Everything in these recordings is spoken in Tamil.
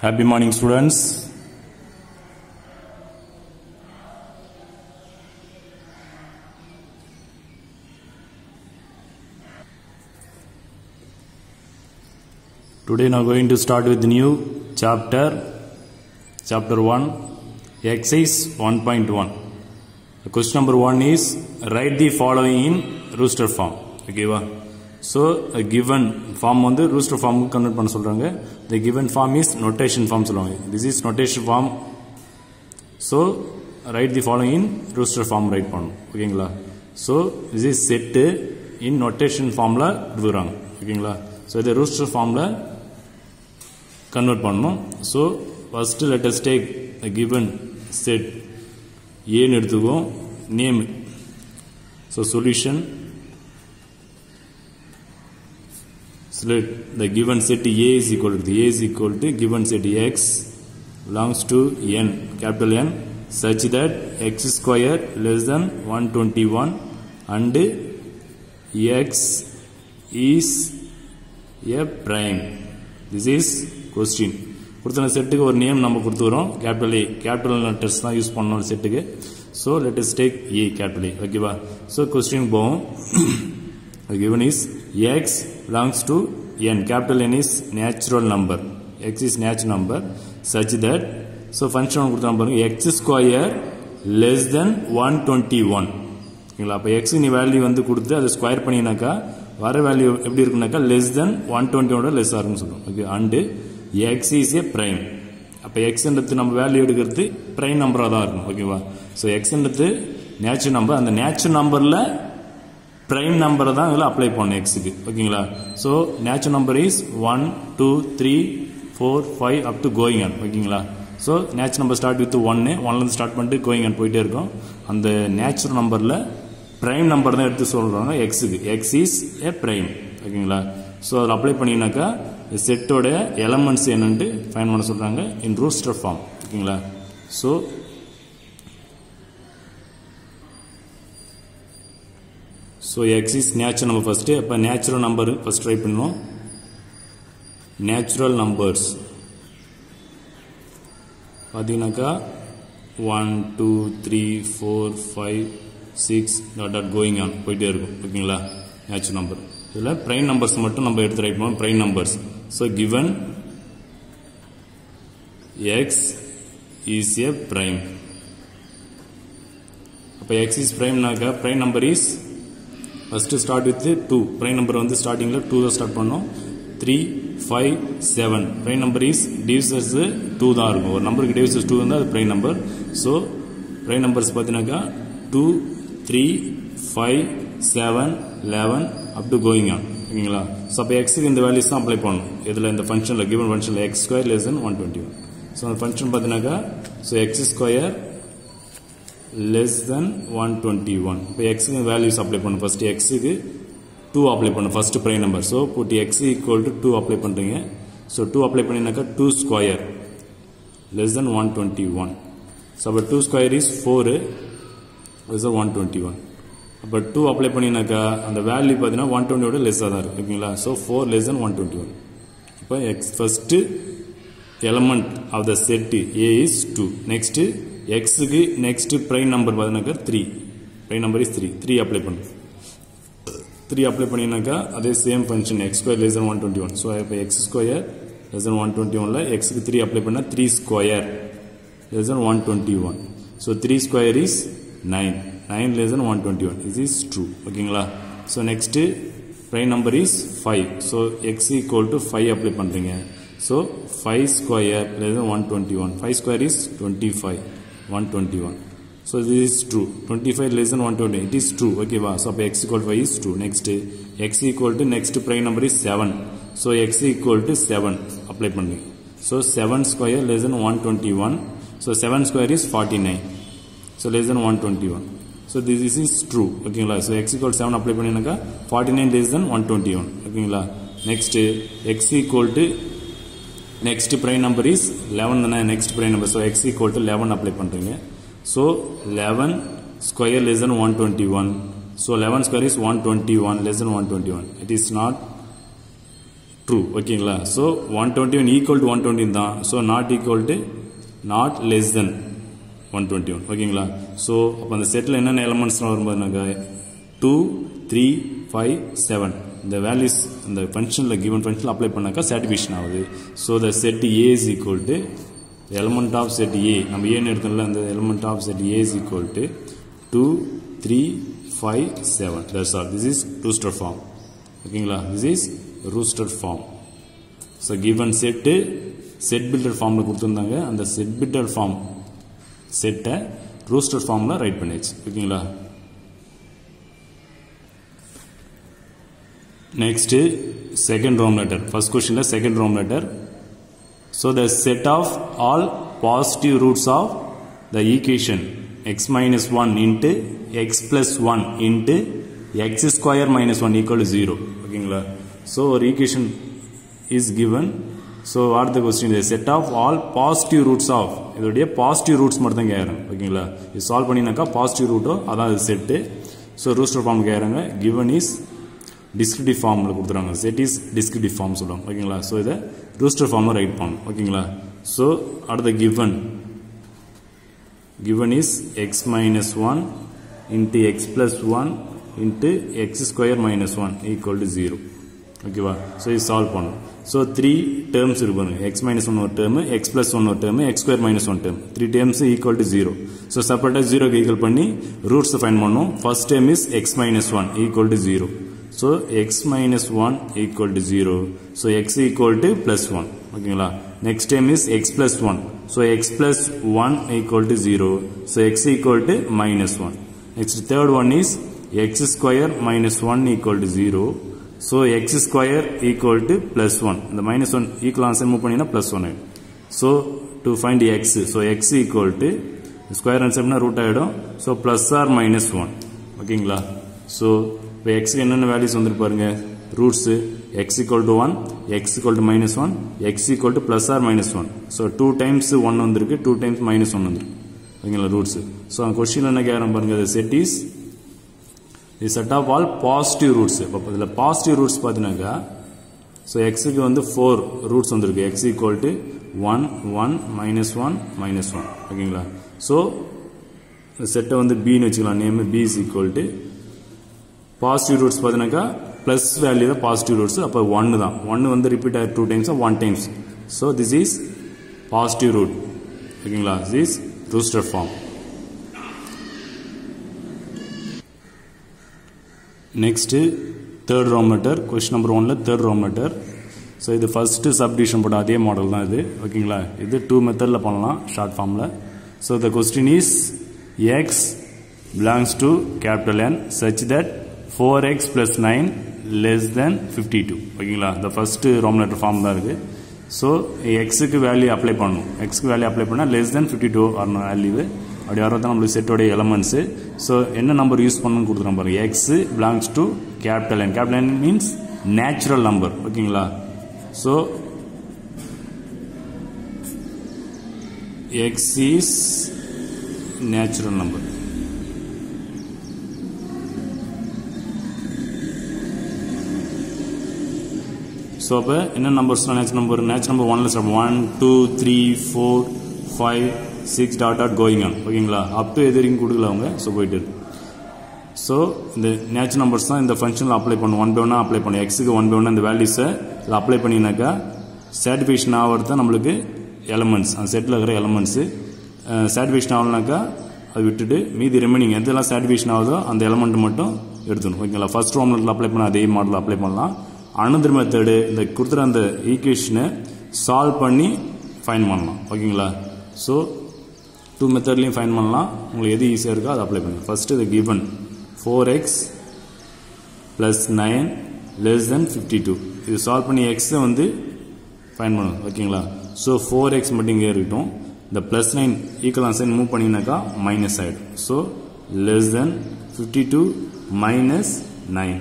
Happy morning, students. Today, now going to start with new chapter, chapter 1, exercise 1.1. The question number 1 is write the following in rooster form. ஓகேவா ஸோ given ஃபார்ம் வந்து ரூஸ்டர் ஃபார்முக்கு கன்வெர்ட் பண்ண சொல்கிறாங்க the given form is notation form சொல்லுவாங்க. This is notation form so write the following in roster form write பண்ணும். ஓகேங்களா so this is set in notation ஃபார்மில் கொடுக்குறாங்க ஓகேங்களா ஸோ இது ரூஸ்டர் ஃபார்மில் கன்வெர்ட் பண்ணணும் so first let's take given set ஏன்னு எடுத்துக்குவோம். Name so solution So let the given set A is equal to A is equal to given set X belongs to N capital N such that X square less than 121 and X is a prime. This is question. கொடுத்த செட்டுக்கு ஒரு நேம் நம்ம கொடுத்துக்கிறோம் கேபிட்டல் ஏ கேபிட்டல் லெட்டர்ஸ் தான் யூஸ் பண்ணோம் செட்டுக்கு so let is take A capital A ஓகேவா ஸோ கொஸ்டின் போவோம் given is x belongs to n. Capital n is natural number. X is natural number. Such that so function கொடுத்தா பாருங்க. X square less than 121 ஓகேங்களா? அப்போ x நீ வேல்யூ வந்து கொடுத்து அதை ஸ்கொயர் பண்ணினாக்கா வர வேல்யூ எப்படி இருக்குனாக்கா லெஸ் தென் ஒன் டுவெண்ட்டியோட லெஸ் ஆகும்னு சொல்லுவோம் okay and X is a prime அப்போ எக்ஸ்ன்றது நம்ம வேல்யூ எடுக்கிறது பிரைம் நம்பராக தான் இருக்கும். ஓகேவா ஸோ எக்ஸ்ன்றது நேச்சுரல் நம்பர் அந்த நேச்சுரல் நம்பரில் ப்ரைம் நம்பரை தான் இதில் அப்ளை பண்ணணும் எக்ஸுக்கு ஓகேங்களா? So natural number is one two three four five up to going on ஓகேங்களா? So natural number start with ஒன்று ஒன்லேருந்து ஸ்டார்ட் பண்ணிட்டு கோயிங் ஆன் போயிட்டே இருக்கும். அந்த நேச்சுரல் நம்பரில் ப்ரைம் நம்பர் தான் எடுத்து சொல்கிறாங்க எக்ஸுக்கு எக்ஸ் இஸ் ஏ ப்ரைம் ஓகேங்களா? ஸோ அதில் அப்ளை பண்ணினாக்கா செட்டோட எலமெண்ட்ஸ் என்னென்ட்டு ஃபைன் பண்ண சொல்கிறாங்க இன் ரூஸ்டர் ஃபார்ம் ஓகேங்களா? So so X is natural number first அப்போ நேச்சுரல் நம்பர் ஃபஸ்ட் ட்ரை பண்ணணும் நேச்சுரல் நம்பர்ஸ் பார்த்தீங்கன்னாக்கா one two three four five six dot dot going on போயிட்டே இருக்கும். ஓகேங்களா? நேச்சுரல் நம்பர் இதில் ப்ரைம் நம்பர்ஸ் மட்டும் நம்ம எடுத்து ரைட் பண்ணுவோம். Prime numbers so given X is a prime அப்போ X is ப்ரைம்னாக்கா prime number is first start with two prime number வந்து ஸ்டார்டிங்கில் டூ தான் ஸ்டார்ட் பண்ணோம். Three five seven prime number is divisors two தான் இருக்கும். ஒரு நம்பருக்கு டிவிசர்ஸ் டூ இருந்தால் அது prime number so prime numbers பார்த்தீங்கன்னாக்கா two three five seven eleven up to going on ஓகேங்களா? ஸோ அப்போ எக்ஸுக்கு இந்த வேல்யூஸ் தான் அப்ளை பண்ணணும். இதில் இந்த ஃபங்க்ஷனில் கிவன் ஃபங்க்ஷனில் x square less than one twenty one so அந்த ஃபங்க்ஷன் பார்த்தீங்கன்னாக்கா so x square less than one twenty one இப்போ எக்ஸுக்கு வேல்யூஸ் அப்ளை பண்ணும் ஃபஸ்ட்டு எக்ஸுக்கு டூ அப்ளை பண்ணும் first prime number so put x equal to two apply பண்ணுறீங்க so two apply பண்ணினாக்கா two square less than one twenty one so அப்போ two square is four less one twenty one அப்போ டூ அப்ளை பண்ணினாக்கா அந்த வேல்யூ பார்த்தீங்கன்னா ஒன் டுவெண்ட்டியோட லெஸ்ஸாக தான் இருக்குது ஓகேங்களா? So four less than one twenty one இப்போ X first element of the set A is two next எக்ஸுக்கு நெக்ஸ்ட்டு ப்ரைம் நம்பர் பார்த்தீங்கன்னாக்கா three prime number is three three apply பண்ணும் த்ரீ அப்ளை பண்ணினாக்கா அதே same function X square less one twenty one so இப்போ X square less one twenty ஒனில் எக்ஸுக்கு த்ரீ அப்ளை பண்ணால் three square less one twenty one so three square is nine nine less one twenty one is is true ஓகேங்களா so next prime number is five so x equal to five apply பண்ணுறீங்க so five square less one twenty one five square is five 121. So this is true. 25 less than 120. It is true. Okay, wow. So x equal to 5 is true. Next, x equal to next prime number is 7. So x equal to 7. Apply பண்ணி. So 7 square less than 121. So 7 square is 49. So less than 121. So this is true. Okay, so x equal to 7 apply பண்ணினாக்கா 49 less than 121. Okay, next x equal to next prime number is 11 தானே? Next prime number. So x equal to 11 apply பண்ணுறீங்க so 11 square less than 121 so 11 square is 121 less than 121 it is not true ஓகேங்களா so one twenty one equal to one twenty தான். So not equal to not less than one twenty one ஓகேங்களா ஸோ அப்போ அந்த செட்டில் என்னென்ன எலமெண்ட்ஸ்லாம் வரும்போதுனாக்கா டூ த்ரீ ஃபைவ் செவன் இந்த வேல்யூஸ் இந்த ஃபங்க்ஷனில் கிவன் ஃபங்க்ஷனில் அப்ளை பண்ணாக்கா சாட்டிஃபிகேஷன் ஆகுது. So the set A is equal to element of set A நம்ம ஏன்னு எடுத்தோம்ல அந்த element of set A is equal to two three five seven that's all this is roster form ஓகேங்களா? This is roster form so given set set builder ஃபார்மில் கொடுத்துருந்தாங்க. அந்த செட் பில்டர் ஃபார்ம் செட்டை ரூஸ்டர் ஃபார்மில் ரைட் பண்ணியாச்சு. ஓகேங்களா? Next second Roman letter first கொஸ்டினில் second Roman letter so the set of all positive roots of the equation x minus one into x plus one into x square minus one equal zero ஓகேங்களா ஸோ ஒரு ஈக்குவேஷன் இஸ் கிவன் ஸோ அடுத்த question set of all positive roots of இதோடைய பாசிட்டிவ் ரூட்ஸ் மட்டும் தான் கேட்குறாங்க ஓகேங்களா? இது சால்வ் பண்ணினாக்கா பாசிட்டிவ் ரூட்டோ அதான் அது செட்டு ஸோ ரூஸ்டர் ஃபார்ம் கேட்குறாங்க. கிவன் இஸ் டிஸ்கிரிப்டிவ் ஃபார்மில் கொடுத்துருவாங்க. செட் இஸ் டிஸ்கிரிப்டிவ் ஃபார்ம் சொல்லுவாங்க. ஓகேங்களா ஸோ இதை ரூஸ்டர் ஃபார்மில் ரைட் பண்ணணும். ஓகேங்களா ஸோ அடுத்த given given is x minus 1 into x plus 1 into x square minus 1 equal to 0 ஓகேவா ஸோ இது சால்வ் பண்ணணும். ஸோ த்ரீ டேர்ம்ஸ் இருக்கு பாருங்க. எக்ஸ் மைனஸ் ஒன் ஒரு டேர்ம் எக்ஸ் ப்ளஸ் ஒன் ஒரு term x square minus one term three terms equal to zero so செப்பரேட்டாக ஜீரோக்கு ஈக்குவல் பண்ணி ரூட்ஸ் ஃபைன் பண்ணணும் first term is x minus one equal to zero so x minus one equal to zero so x equal to plus one ஓகேங்களா next term is x plus 1 so x plus 1 equal to 0 so x equal to minus 1 next third one is x square minus 1 equal to 0 so x square equal to plus 1 the minus 1 equal answer move பண்ணீனா plus 1 ஆயிடும் so to find x so x equal to square answer பண்ணா root ஆயிடும் so plus or minus 1 ஓகேங்களா so இப்போ எக்ஸுக்கு என்னென்ன வேல்யூஸ் வந்துட்டு பாருங்க? Roots x equal to 1 x equal to minus 1 x equal to plus or minus 1 so 2 times 1 வந்திருக்கு டூ டைம்ஸ் மைனஸ் ஒன் வந்திருக்கு. ஓகேங்களா ரூட்ஸு ஸோ அந்த கொஸ்டின் என்ன கேட்குறோம் பாருங்க அது செட் இஸ் இது set of all positive roots. இப்போ இதில் பாசிட்டிவ் ரூட்ஸ் பார்த்தீங்கன்னாக்கா ஸோ எக்ஸுக்கு வந்து ஃபோர் ரூட்ஸ் வந்திருக்கு. X equal to one one minus one minus one ஓகேங்களா? ஸோ செட்டை வந்து பின்னு வச்சுக்கலாம். Name B is equal to positive roots பார்த்தீங்கன்னாக்கா ப்ளஸ் வேல்யூ தான் பாசிட்டிவ் ரூட்ஸ் அப்போ ஒன்று தான். ஒன்று வந்து ரிப்பீட் ஆகிற two times one times so this is positive root ஓகேங்களா? This is roster form next third row letter question number ஒனில் தேர்ட் ரோ லெட்டர் ஸோ இது ஃபஸ்ட்டு சப்டிஷன் போட அதே மாடல் தான் இது. ஓகேங்களா? இது டூ மெத்தடில் பண்ணலாம் ஷார்ட் ஃபார்மில் so the question is x belongs to capital N such that four x plus nine less than fifty two ஓகேங்களா இந்த ஃபஸ்ட்டு ரோம் லெட்டர் ஃபார்ம் தான் இருக்குது ஸோ எக்ஸுக்கு வேல்யூ அப்ளை பண்ணணும். எக்ஸுக்கு வேல்யூ அப்ளை பண்ணால் லெஸ் தென் ஃபிஃப்டி டூ வரணும் வேல்யூ அப்படி வரது தான் நம்மளுக்கு செட்டோடைய எலமெண்ட்ஸு ஸோ என்ன நம்பர் யூஸ் பண்ணணும்னு கொடுத்துருவோம் பாருங்க. X belongs to capital N capital N means natural number ஓகேங்களா so x is natural number so அப்போ என்ன நம்பர்ஸ்லாம் நேச்சுரல் நம்பர் நேச்சுரல் நம்பர் ஒன்ல start one two three four five six dot dot going on ஓகேங்களா அப் டு எது வரைக்கும் கொடுக்கல அவங்க. ஸோ போயிட்டு. ஸோ இந்த நேச்சுரல் நம்பர்ஸ் தான் இந்த ஃபங்க்ஷனில் அப்ளை பண்ணும் ஒன் பை ஒன்னாக அப்ளை பண்ணும் எக்ஸுக்கு ஒன் பை ஒன் இந்த வேல்யூஸை இதில் அப்ளை பண்ணினாக்கா சாட்டிஃபிகேஷன் ஆகிறது தான் நம்மளுக்கு எலமெண்ட்ஸ் அந்த செட்டில் இருக்கிற எலமெண்ட்ஸு சாட்டிஃபிகேஷன் ஆகலனாக்கா அதை விட்டுட்டு மீதி ரிமைனிங் எதெல்லாம் சாட்டிஃபிகேஷன் ஆகுதோ அந்த எலமெண்ட் மட்டும் எடுத்துணும் ஓகேங்களா ஃபர்ஸ்ட் ரோமில் அப்ளை பண்ண அதே மாடல் அப்ளை பண்ணலாம். அனதர் மெத்தடு இந்த கொடுத்துற அந்த ஈக்குவேஷனை சால்வ் பண்ணி ஃபைன் பண்ணலாம். ஓகேங்களா? ஸோ டூ மெத்தட்லேயும் ஃபைன் பண்ணலாம். உங்களுக்கு எது ஈஸியாக இருக்கோ அதை அப்ளை பண்ணுங்கள் ஃபஸ்ட்டு இது given four x plus nine less than fifty two இது சால்வ் பண்ணி எக்ஸை வந்து ஃபைன் பண்ணணும் ஓகேங்களா? ஸோ ஃபோர் எக்ஸ் மட்டும் இங்கே இருக்கட்டும். இந்த plus nine equal sign move பண்ணிங்கனாக்கா minus ஆகிடும் so less than fifty two minus nine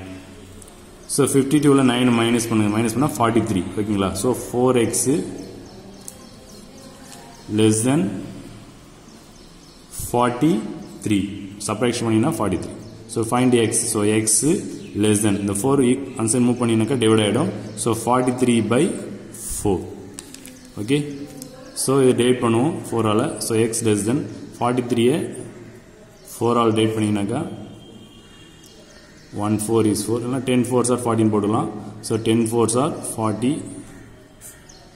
so fifty டூவில் நைன் மைனஸ் பண்ணுங்கள் மைனஸ் பண்ணால் ஃபார்ட்டி த்ரீ ஓகேங்களா? So four x less than forty three subtraction பண்ணிங்கன்னா forty three so find x so x less than இந்த ஃபோர் அன்சைன் மூவ் பண்ணினாக்கா டிவைட் ஆகிடும் so forty three by four okay so இதை டேட் பண்ணுவோம். ஃபோரால் so x less than forty த்ரீயை ஃபோரால் டேட் பண்ணிங்கனாக்கா ஒன் ஃபோர் இஸ் ஃபோர் இல்லைனா டென் ஃபோர்ஸ் ஆர் ஃபார்ட்டின் போட்டுக்கலாம். So ten fours are forty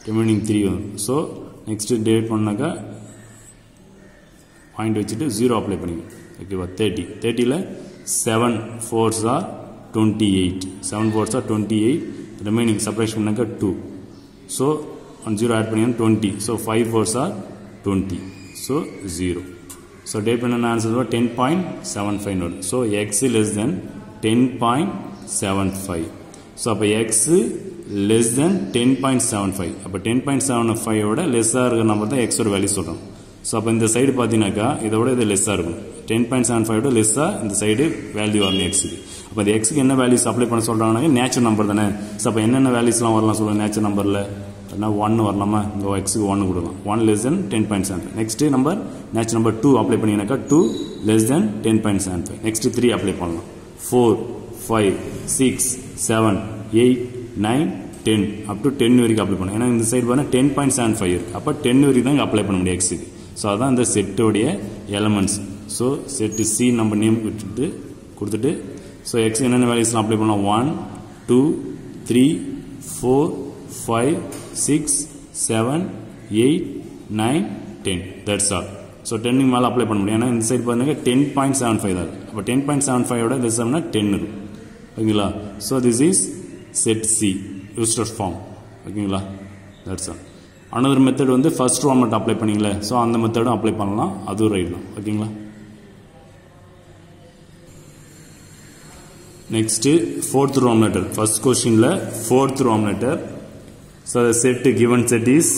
remaining three வரும். ஸோ நெக்ஸ்ட்டு டேட் பண்ணாக்கா பாயிண்ட் வச்சுட்டு ஜீரோ அப்ளை பண்ணிக்கணும் ஓகேவா thirty தேர்ட்டியில் seven fours are twenty eight seven fours are twenty eight remaining subtraction பண்ணாக்கா two so one zero add பண்ணிங்கன்னா twenty so five fours are twenty so zero so date பண்ண answer ten point seven five வரும் so x less than ten point seven five so அப்போ x less than ten point seven five அப்போ டென் பாயிண்ட் செவன் ஃபைவோட லெஸ்ஸாக இருக்கிற நம்பர் தான் எக்ஸோட வேல்யூ சொல்கிறோம் ஸோ அப்போ இந்த சைடு பார்த்தீங்கன்னாக்கா இதோட இது லெஸ்ஸாக இருக்கும். டென் பாயிண்ட் செவன் ஃபைவோட லெஸ்ஸாக இந்த சைடு வேல்யூ வரணும் எக்ஸுக்கு அப்போ இந்த எக்ஸுக்கு என்ன வேல்யூஸ் அப்ளை பண்ண சொல்கிறாங்கன்னா நேச்சர் நம்பர் தானே. ஸோ அப்போ என்னென்ன வேல்யூஸ்லாம் வரலாம் சொல்லுங்கள் நேச்சர் நம்பரில் என்ன ஒன்று வரலாமா? இந்த எக்ஸுக்கு ஒன்று கொடுக்கலாம். One less than ten point seven five next number nature number two apply பண்ணிங்கனாக்கா two less than ten point seven five next three apply பண்ணலாம். Four five six seven eight nine ten up to ten வரைக்கும் அப்ளை பண்ணும் ஏன்னா இந்த சைடு பார்த்தா டென் பாயிண்ட் செவன் ஃபைவ் இருக்குது அப்போ டென் வரைக்கும் தான் இங்கே அப்ளை பண்ண முடியும் எக்ஸுக்கு ஸோ அதான் இந்த செட்டோடைய எலமெண்ட்ஸ் ஸோ செட்டு சி நம்ம நேம் விட்டுட்டு கொடுத்துட்டு ஸோ எக்ஸ் என்னென்ன வேல்யூஸ்லாம் அப்ளை பண்ணலாம்? One two three four five six seven eight nine ten that's all so டென்னுக்கு மேலே அப்ளை பண்ண முடியும். ஏன்னா இந்த சைடு பார்த்தீங்கன்னா டென் பாயிண்ட் செவன் ஃபைவ் தான். அப்போ டென் பாயிண்ட் செவன் ஃபைவோட இந்த ஆகுனா டென் இருக்கும் ஓகேங்களா? So this is set C roster form ஓகேங்களா? தட்ஸ் ஆல் அனதர் மெத்தட் வந்து ஃபர்ஸ்ட் ஃபார்மெட் அப்ளை பண்ணிங்களே. ஸோ அந்த மெத்தடும் அப்ளை பண்ணலாம். அதுவும் ரைட் தான். ஓகேங்களா? Next fourth Roman letter first கொஸ்டினில் fourth Roman letter so set given set is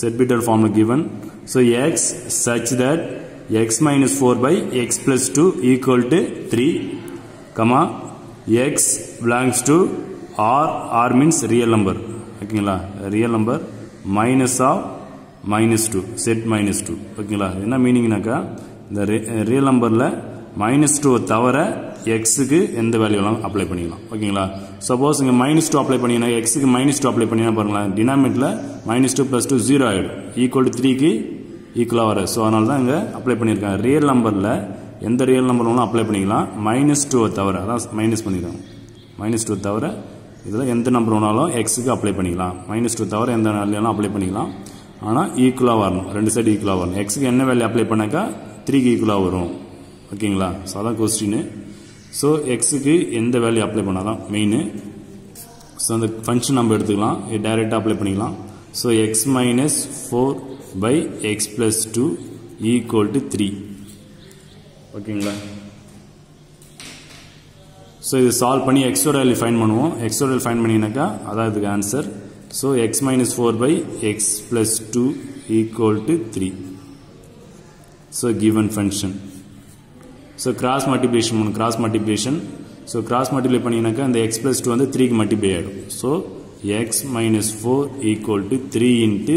set builder ஃபார்மில் given so x such that x minus 4 by x plus 2 equal to 3 comma x belongs to r r means real number. ஓகேங்களா real number minus of minus two set minus two ஓகேங்களா என்ன மீனிங்னாக்கா இந்த ரியல் நம்பரில் மைனஸ் டூ தவிர எக்ஸுக்கு எந்த வேல்யூலாம் அப்ளை பண்ணிக்கலாம். ஓகேங்களா சப்போஸ் இங்கே மைனஸ் டூ அப்ளை பண்ணிங்கன்னா எக்ஸுக்கு மைனஸ் டூ அப்ளை பண்ணிங்கன்னா பாருங்களேன் டினாமினேட்டில் minus two plus two zero ஆகிடும் ஈக்குவல் டு த்ரீக்கு ஈக்குவலாக வர ஸோ அதனால தான் இங்கே அப்ளை பண்ணியிருக்காங்க. ரியல் நம்பரில் எந்த ரியல் நம்பர் வேணாலும் அப்ளை பண்ணிக்கலாம். மைனஸ் டூவை தவிர அதான் மைனஸ் பண்ணிக்கலாம் மைனஸ் டூ தவிர இதில் எந்த நம்பர் வேணாலும் எக்ஸுக்கு அப்ளை பண்ணிக்கலாம். மைனஸ் டூ தவிர எந்த வேலையாலும் அப்ளை பண்ணிக்கலாம். ஆனால் ஈக்குவலாக வரணும். ரெண்டு சைடு ஈக்குவலாக வரணும். எக்ஸுக்கு என்ன வேல்யூ அப்ளை பண்ணாக்கா த்ரீக்கு ஈக்குவலாக வரும். ஓகேங்களா? ஸோ அதான் கொஸ்டின் ஸோ எக்ஸுக்கு எந்த வேல்யூ அப்ளை பண்ணாதான் மெயின் ஸோ அந்த ஃபங்க்ஷன் நம்ம எடுத்துக்கலாம். டைரெக்டாக அப்ளை பண்ணிக்கலாம். So x minus four by x plus two equal to three ஓகேங்களா ஸோ இது சால்வ் பண்ணி எக்ஸோட வேல்யூ ஃபைன் பண்ணுவோம். எக்ஸோட வேல்யூ ஃபைன் பண்ணினாக்கா அதான் இதுக்கு answer so x minus four by x plus two equal to three so given function so cross multiplication பண்ணணும் cross multiplication so cross multiply பண்ணிங்கனாக்கா அந்த எக்ஸ் ப்ளஸ் டூ வந்து த்ரீக்கு மல்டிப்ளை ஆகிடும் so x minus four equal to three into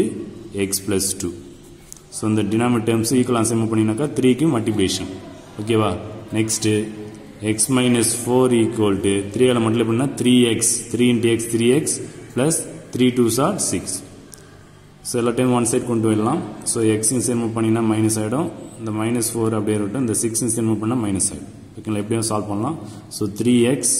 x plus two so இந்த டினாமினேட் டேர்ம்ஸ் ஈக்குவல் அசைன் பண்ணினாக்கா த்ரீக்கு மல்டிப்ளிகேஷன் ஓகேவா next x minus four equal to த்ரீயால் multiply பண்ணால் three x three into x three x plus three two are six so எல்லா டைம் ஒன் சைட் கொண்டு போயிடலாம் ஸோ எக்ஸ் இன்சைன் மூவ் பண்ணிங்கன்னா மைனஸ் ஆகிடும் இந்த மைனஸ் ஃபோர் அப்படியே இருக்கட்டும். இந்த சிக்ஸ் இன்சைன் மூவ் பண்ணால் மைனஸ் ஆகிடும் ஓகேங்களா எப்படியும் சால்வ் பண்ணலாம். So three x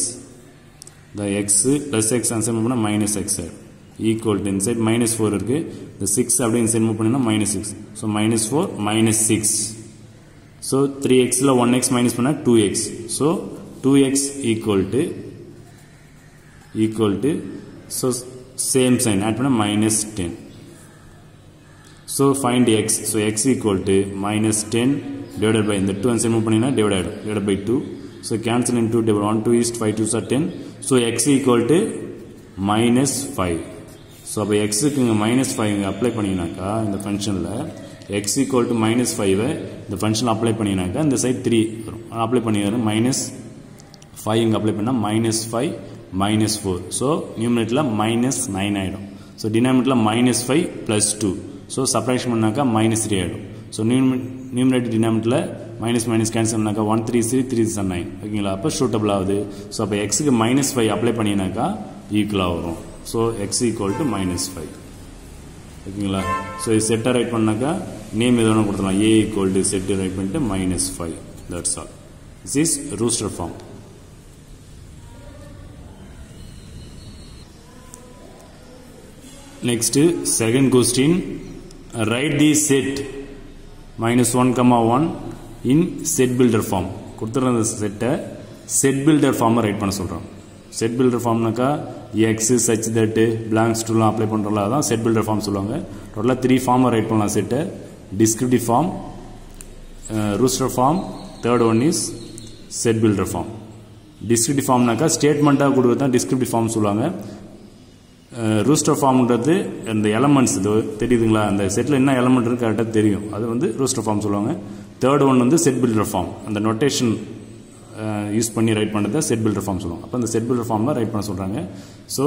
the x plus x அன்சைன் பண்ணால் மைனஸ் எக்ஸ் ஆகிடும் equal to inside minus four இருக்குது இந்த சிக்ஸ் அப்படியே இன்சைட் மூவ் பண்ணிங்கன்னா minus six so minus four minus six so three எக்ஸில் ஒன் எக்ஸ் மைனஸ் பண்ணால் two x so two x equal to equal to so same sign add பண்ணால் minus ten So find x. So x equal to minus 10 divided by இந்த 2 and move பண்ணினா divided ஆயிடும் divided by 2. So cancel into divided 1 2 is 5 2 are 10. So x equal to minus 5. So அப்போ எக்ஸுக்கு இங்கே மைனஸ் ஃபைவ் இங்கே அப்ளை பண்ணினாக்கா இந்த ஃபங்க்ஷனில் எக்ஸ் ஈக்குவல் டு மைனஸ் ஃபைவை இந்த ஃபங்க்ஷன் அப்ளை பண்ணினாக்கா இந்த சைட் த்ரீ வரும். அப்ளை பண்ணி வரும் மைனஸ் ஃபைவ் இங்கே அப்ளை பண்ணால் minus five minus four so நியூமினேட்டில் minus nine ஆகிடும் so டினாமினேட்டில் minus five plus two so subtraction பண்ணாக்கா மைனஸ் த்ரீ ஆகிடும் ஸோ நியூமினேட்டர் டினாமினேட்டில் மைனஸ் மைனஸ் கேன்சல் பண்ணாக்கா one three three three are nine ஓகேங்களா அப்போ ஷூட்டபிள் ஆகுது. ஸோ அப்போ எக்ஸுக்கு மைனஸ் ஃபைவ் அப்ளை பண்ணினாக்கா ஈக்குவலாக வரும். So x equal to minus five ஓகேங்களா? ஸோ இது செட்டை ரைட் பண்ணாக்கா நேம் எது வேணால் கொடுத்துடலாம். A equal to set write பண்ணிட்டு minus five that's all this is roster form Next, second question. Write the set. Minus 1 comma 1 in set builder form. கொடுத்துருந்த செட்டை செட் பில்டர் ஃபார்மை ரைட் பண்ண சொல்கிறோம் செட் பில்டர் ஃபார்ம்னாக்கா எக்ஸ் சச் தட்டு பிளாங்க்ஸ் டூலாம் அப்ளை பண்ணுறோம்ல அதான் செட் பில்டர் ஃபார்ம் சொல்லுவாங்க. டோட்டலாக த்ரீ ஃபார்மை ரைட் பண்ணலாம் set descriptive form roster form third one is set builder form descriptive ஃபார்ம்னாக்கா ஸ்டேட்மெண்ட்டாக கொடுக்குறது தான் டிஸ்கிரிப்டிவ் ஃபார்ம் சொல்லுவாங்க. ரூஸ்டர் ஃபார்ம்ன்றது இந்த எலமெண்ட்ஸ் இது தெரியுதுங்களா? அந்த செட்டில் என்ன எலமெண்ட் கரெக்டாக தெரியும். அது வந்து ரூஸ்டர் ஃபார்ம் சொல்லுவாங்க. தேர்ட் ஒன் வந்து செட் பில்டர் ஃபார்ம் அந்த நொட்டேஷன் யூஸ் பண்ணி ரைட் பண்ணுறத செட் பில்டர் ஃபார்ம் சொல்லுவோம் அப்போ அந்த செட் பில்டர் ஃபார்மில் ரைட் பண்ண சொல்கிறாங்க ஸோ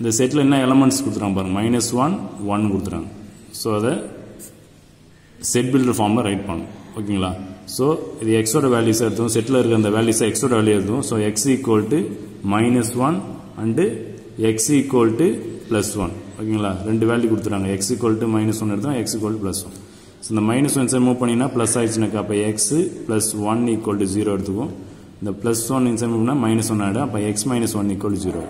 இந்த செட்டில் என்ன எலமெண்ட்ஸ் கொடுத்துறாங்க பாருங்க. மைனஸ் ஒன் ஒன் கொடுத்துறாங்க ஸோ அதை செட் பில்டர் ஃபார்மில் ரைட் பண்ணும் ஓகேங்களா? ஸோ இது எக்ஸோட வேல்யூஸ் எடுத்தோம் செட்டில் இருக்க அந்த வேல்யூஸை எக்ஸோட வேல்யூ எடுத்தோம். So x equal to minus one and x equal to plus one ஓகேங்களா? ரெண்டு வேல்யூ கொடுத்துறாங்க x equal to minus one எடுத்தோம் x equal plus one so இந்த மைனஸ் ஒன் சைட் மூவ் பண்ணிங்கன்னா ப்ளஸ் ஆயிடுச்சுனாக்கா அப்போ x plus one equal to zero எடுத்துக்கும் இந்த ப்ளஸ் ஒன் இன்சைட் மூவ் பண்ணால் மைனஸ் ஒன் ஆகிடும் அப்போ x minus one equal zero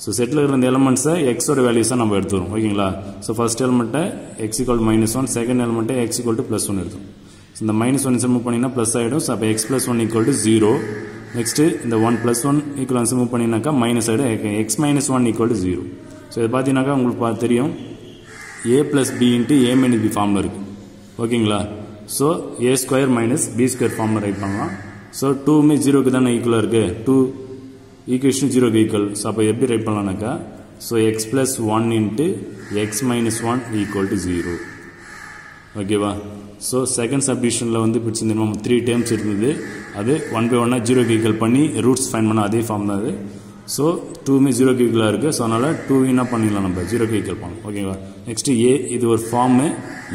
so settle இருக்கிற இந்த எலமெண்ட்ஸை எக்ஸோட வேல்யூஸாக நம்ம எடுத்துரும் ஓகேங்களா? So first எலமெண்ட்டை x equal minus one second எலமெண்ட்டை x equal to plus one எடுத்தோம் ஸோ இந்த மைனஸ் ஒன் மூவ் பண்ணிங்கன்னா ப்ளஸ் ஆகிடும் ஸோ அப்போ x plus one equal to zero next இந்த one plus one equal move பண்ணினாக்கா minus ஆகிடும் x minus one equal to zero so இது பார்த்தீங்கன்னாக்கா உங்களுக்கு பா- தெரியும். A plus B into A minus B ஃபார்மில் இருக்குது ஓகேங்களா? So A square minus B square ஃபார்மில் ரைட் பண்ணலாம். ஸோ டூவுமே ஜீரோக்கு தானே ஈக்குவலாக இருக்குது டூ ஈக்குவேஷன் ஜீரோக்கு ஈக்குவல் ஸோ அப்போ எப்படி write பண்ணலாம்னாக்கா? So x plus one into x minus one equal to zero ஓகேவா? ஸோ செகண்ட் சப்டிஷனில் வந்து பிடிச்சிருந்தோம் த்ரீ டேர்ம்ஸ் இருந்தது. அது ஒன் பை ஒன்னாக ஜீரோ ஈக்குவல் பண்ணி ரூட்ஸ் ஃபைன் பண்ண அதே ஃபார்ம் தான் அது. ஸோ டூமே ஜீரோ ஈக்குவலாக இருக்குது ஸோ அதனால் டூ என்ன பண்ணிடலாம் நம்ம. ஜீரோ ஈக்குவல் பண்ணலாம். ஓகேவா? நெக்ஸ்ட்டு ஏ இது ஒரு form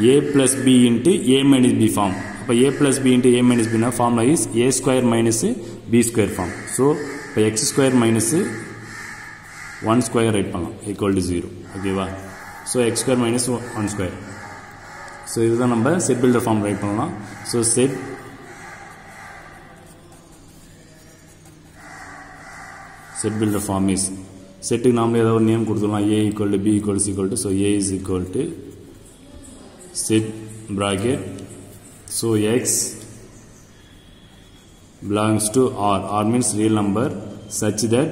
A plus B into A minus B form அப்போ A plus B into A minus பின்னா form is A square minus B square form so இப்போ x square minus one square write பண்ணலாம். ஈக்குவல் டு ஜீரோ ஓகேவா so x square minus one square so இதுதான் நம்ம செட் பில்டர் ஃபார்ம் ரைட் பண்ணலாம். So set set builder form is செட்டுக்கு நாமளே ஏதாவது ஒரு நேம் கொடுத்துடலாம். A equal to B equal equal to so A is equal to set bracket. So x belongs to r. R means real number. Such that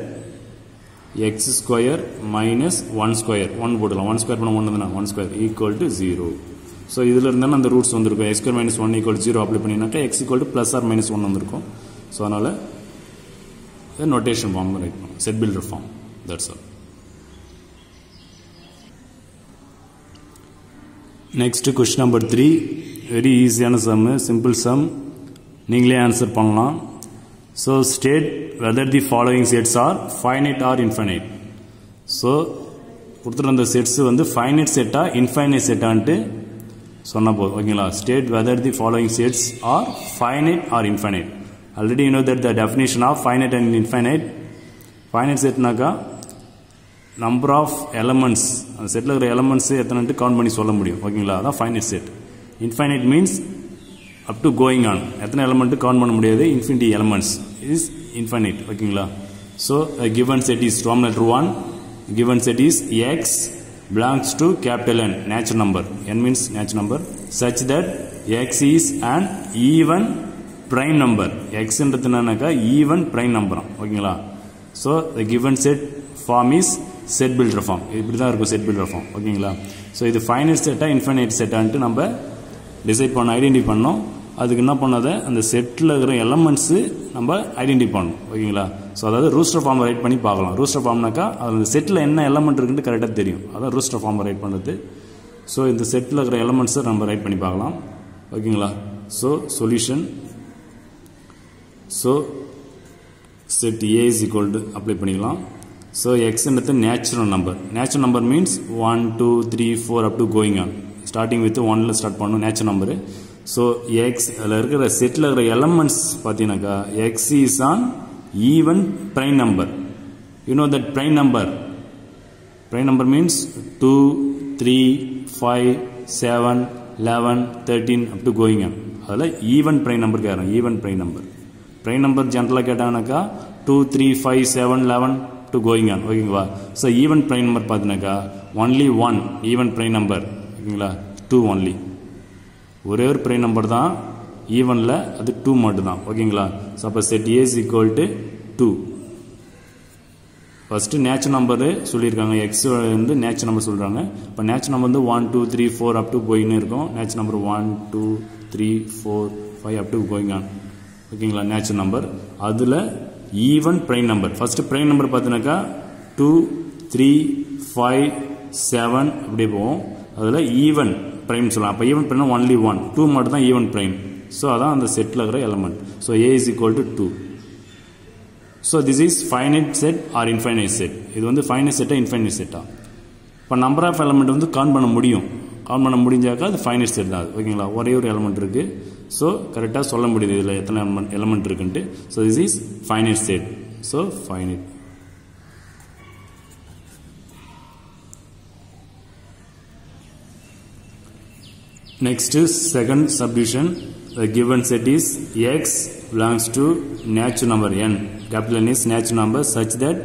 x square minus 1 square. 1 போடலாம் 1 square பண்ண 1 வந்தனா 1 square equal to 0 ஸோ இதில் இருந்தாலும் அந்த ரூட்ஸ் வந்திருக்கும். X square minus one equal zero apply பண்ணினாக்கா x equal to plus or minus one வந்திருக்கும். ஸோ அதனால் நொட்டேஷன் ஃபார்ம் ரைட் பண்ணும் set builder form that's all next question number three very ஈஸியான சம்மு சிம்பிள் சம் நீங்களே ஆன்சர் பண்ணலாம். So state whether the following sets are finite or infinite so கொடுத்துருந்த sets வந்து ஃபைனைட் செட்டா இன்ஃபைனைட் செட்டான்ட்டு சொன்ன போதும் ஓகேங்களா? State whether the following sets are finite or infinite already you know that the definition of finite and infinite finite செட்னாக்கா number of elements அந்த செட்டில் இருக்கிற எலமெண்ட்ஸ் எத்தனைட்டு கவுண்ட் பண்ணி சொல்ல முடியும். ஓகேங்களா அதான் finite set infinite means up to going on எத்தனை எலமெண்ட்டு கவுண்ட் பண்ண முடியாது? இன்ஃபினிட்டி எலமெண்ட்ஸ் இஸ் இன்ஃபைனைட் ஓகேங்களா so given set is Roman letter one given set is x belongs to capital N natural number. N means natural number. Such that x is an even prime number. X ன்றது என்னன்னாக்கா even prime number ஓகேங்களா so the given set form is set builder ஃபார்ம் இப்படி தான் இருக்கும் செட் builder ஃபார்ம் ஓகேங்களா? ஸோ இது ஃபைனல் செட்டாக இன்ஃபைனைட் செட்டான்ட்டு நம்ம டிசைட் பண்ண ஐடென்டிஃபை பண்ணோம். அதுக்கு என்ன பண்ணாத அந்த செட்டில் இருக்கிற எலமெண்ட்ஸு நம்ம ஐடென்டிஃபை பண்ணணும் ஓகேங்களா? ஸோ அதாவது ரூஸ்டர் ஃபார்ம் ரைட் பண்ணி பார்க்கலாம். ரூஸ்டர் ஃபார்ம்னாக்கா அந்த செட்டில் என்ன எலமெண்ட் இருக்குன்னு கரெக்டாக தெரியும். அதான் ரூஸ்டர் ஃபார்ம் ரைட் பண்ணுறது ஸோ இந்த செட்டில் இருக்கிற எலமெண்ட்ஸை நம்ம ரைட் பண்ணி பார்க்கலாம். ஓகேங்களா? So solution so set A is equal to apply பண்ணிக்கலாம். So எக்ஸ்ன்றது natural number natural number means one two three four up to going on starting with ஒன்ல ஸ்டார்ட் பண்ணும் நேச்சுரல் நம்பரு ஸோ எக்ஸ் அதில் இருக்கிற செட்டில் இருக்கிற எலமெண்ட்ஸ் பார்த்தீங்கன்னாக்கா x is an even prime number you know that prime number prime number means two three five seven eleven thirteen up to going on அதில் ஈவன் பிரைம் நம்பர் கேட்குறோம் even prime number prime number ஜென்ரலாக கேட்டாங்கனாக்கா two three five seven eleven to going on ஓகேங்களா ஸோ ஈவன் ப்ரைன் நம்பர் பார்த்தீங்கன்னாக்கா only one even prime number ஓகேங்களா? டூ ஒன்லி ஒரே ஒரு ப்ரைன் நம்பர் தான் ஈவனில் அது டூ மட்டும் தான் ஓகேங்களா? ஸோ அப்போ set A is equal to two first natural number சொல்லியிருக்காங்க எக்ஸ் வந்து நேச்சுரல் நம்பர் சொல்கிறாங்க இப்போ நேச்சுரல் நம்பர் வந்து one two three four up to கோயின்னு இருக்கும். Natural number one two three four five up to going on ஓகேங்களா? நேச்சுரல் நம்பர் அதில் even prime number first prime number பார்த்தீங்கன்னாக்கா டூ த்ரீ ஃபைவ் செவன் அப்படியே போவோம். அதில் ஈவன் பிரைம் சொல்லலாம். அப்போ even prime only one two மட்டும் தான் ஈவன் பிரைம் ஸோ அதான் அந்த செட்டில் இருக்கிற element so A is equal to two so this is finite set or infinite set இது வந்து ஃபைனைட் செட்டா இன்ஃபைனைட் செட்டா இப்போ நம்பர் ஆஃப் எலமெண்ட் வந்து கவுண்ட் பண்ண முடியும். கவுண்ட் பண்ண முடிஞ்சாக்கா அது ஃபைனைட் செட் தான். அது ஓகேங்களா? ஒரே ஒரு எலமெண்ட் இருக்குது ஸோ கரெக்டாக சொல்ல முடியுது இதில் எத்தனை எலமெண்ட் இருக்குன்ட்டு so this is finite state so finite next second subdivision given set is x x belongs to number N n capital n is natural number such that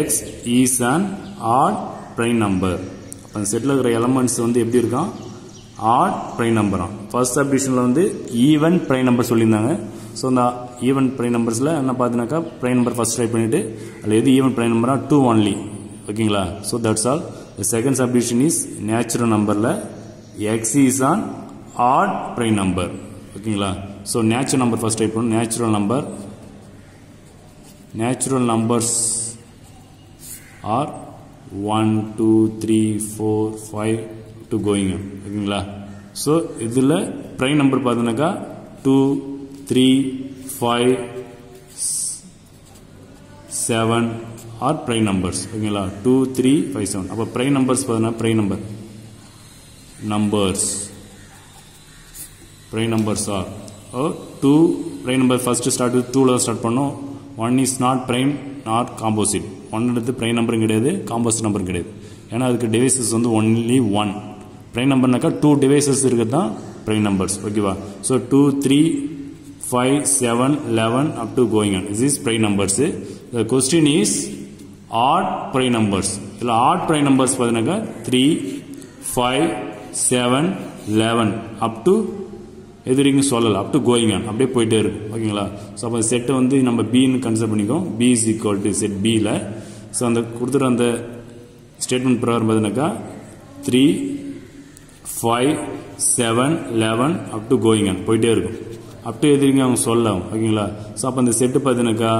x is an odd prime number அந்த செட்டில் இருக்கிற எலமெண்ட்ஸ் வந்து எப்படி இருக்கான் ஆட் ப்ரைம் நம்பரான் ஃபர்ஸ்ட் சப்டிஷனில் வந்து ஈவன் ப்ரைம் நம்பர் சொல்லியிருந்தாங்க. ஸோ அந்த ஈவன் ப்ரை நம்பர்ஸில் என்ன பார்த்தீங்கன்னாக்கா ப்ரைம் நம்பர் ஃபர்ஸ்ட் ட்ரை பண்ணிவிட்டு அதில் எது ஈவன் ப்ரைம் நம்பர்னா டூ ஒன்லி ஓகேங்களா? So that's all the second subdivision is natural நம்பரில் x is an odd prime number ஓகேங்களா? So natural number first type பண்ணணும். Natural number natural numbers are one two three four five to going ஓகேங்களா? ஸோ இதில் ப்ரைம் நம்பர் பார்த்தீங்கன்னாக்கா two three five seven are prime numbers ஓகேங்களா? டூ த்ரீ ஃபைவ் செவன் அப்போ ப்ரைம் நம்பர்ஸ் பார்த்தீங்கன்னா prime number numbers prime numbers are. Two 2 number first start டூவில் with 2 ல ஸ்டார்ட் பண்ணோம். 1 is not prime not composite. 1 எடுத்து prime நம்பரும் கிடையாது composite நம்பரும் கிடையாது. ஏன்னா அதுக்கு devices வந்து ஒன்லி ஒன் prime numberனாக்கா 2 devices இருக்குது தான் prime நம்பர்ஸ் ஓகேவா so 2 3 5 7 11 up to going on. Is is prime numbers the question is odd prime numbers இதில் odd prime நம்பர்ஸ் பார்த்தீங்கன்னாக்கா 3 5 செவன் லெவன் அப் டு எது வரைக்கும் சொல்லலை அப் டு கோயிங் ஆன் அப்படியே போயிட்டே இருக்கும் ஓகேங்களா ஸோ அப்போ செட்டை வந்து நம்ம பின்னு consider பண்ணிக்கோம் B is equal to set பியில் ஸோ அந்த கொடுத்துற அந்த ஸ்டேட்மெண்ட் பிரகாரம் பார்த்தீங்கன்னாக்கா three five seven eleven up to going on போயிட்டே இருக்கும். அப் டு எது அவங்க சொல்லலாம் ஓகேங்களா? ஸோ அப்போ அந்த செட்டு பார்த்தீங்கன்னாக்கா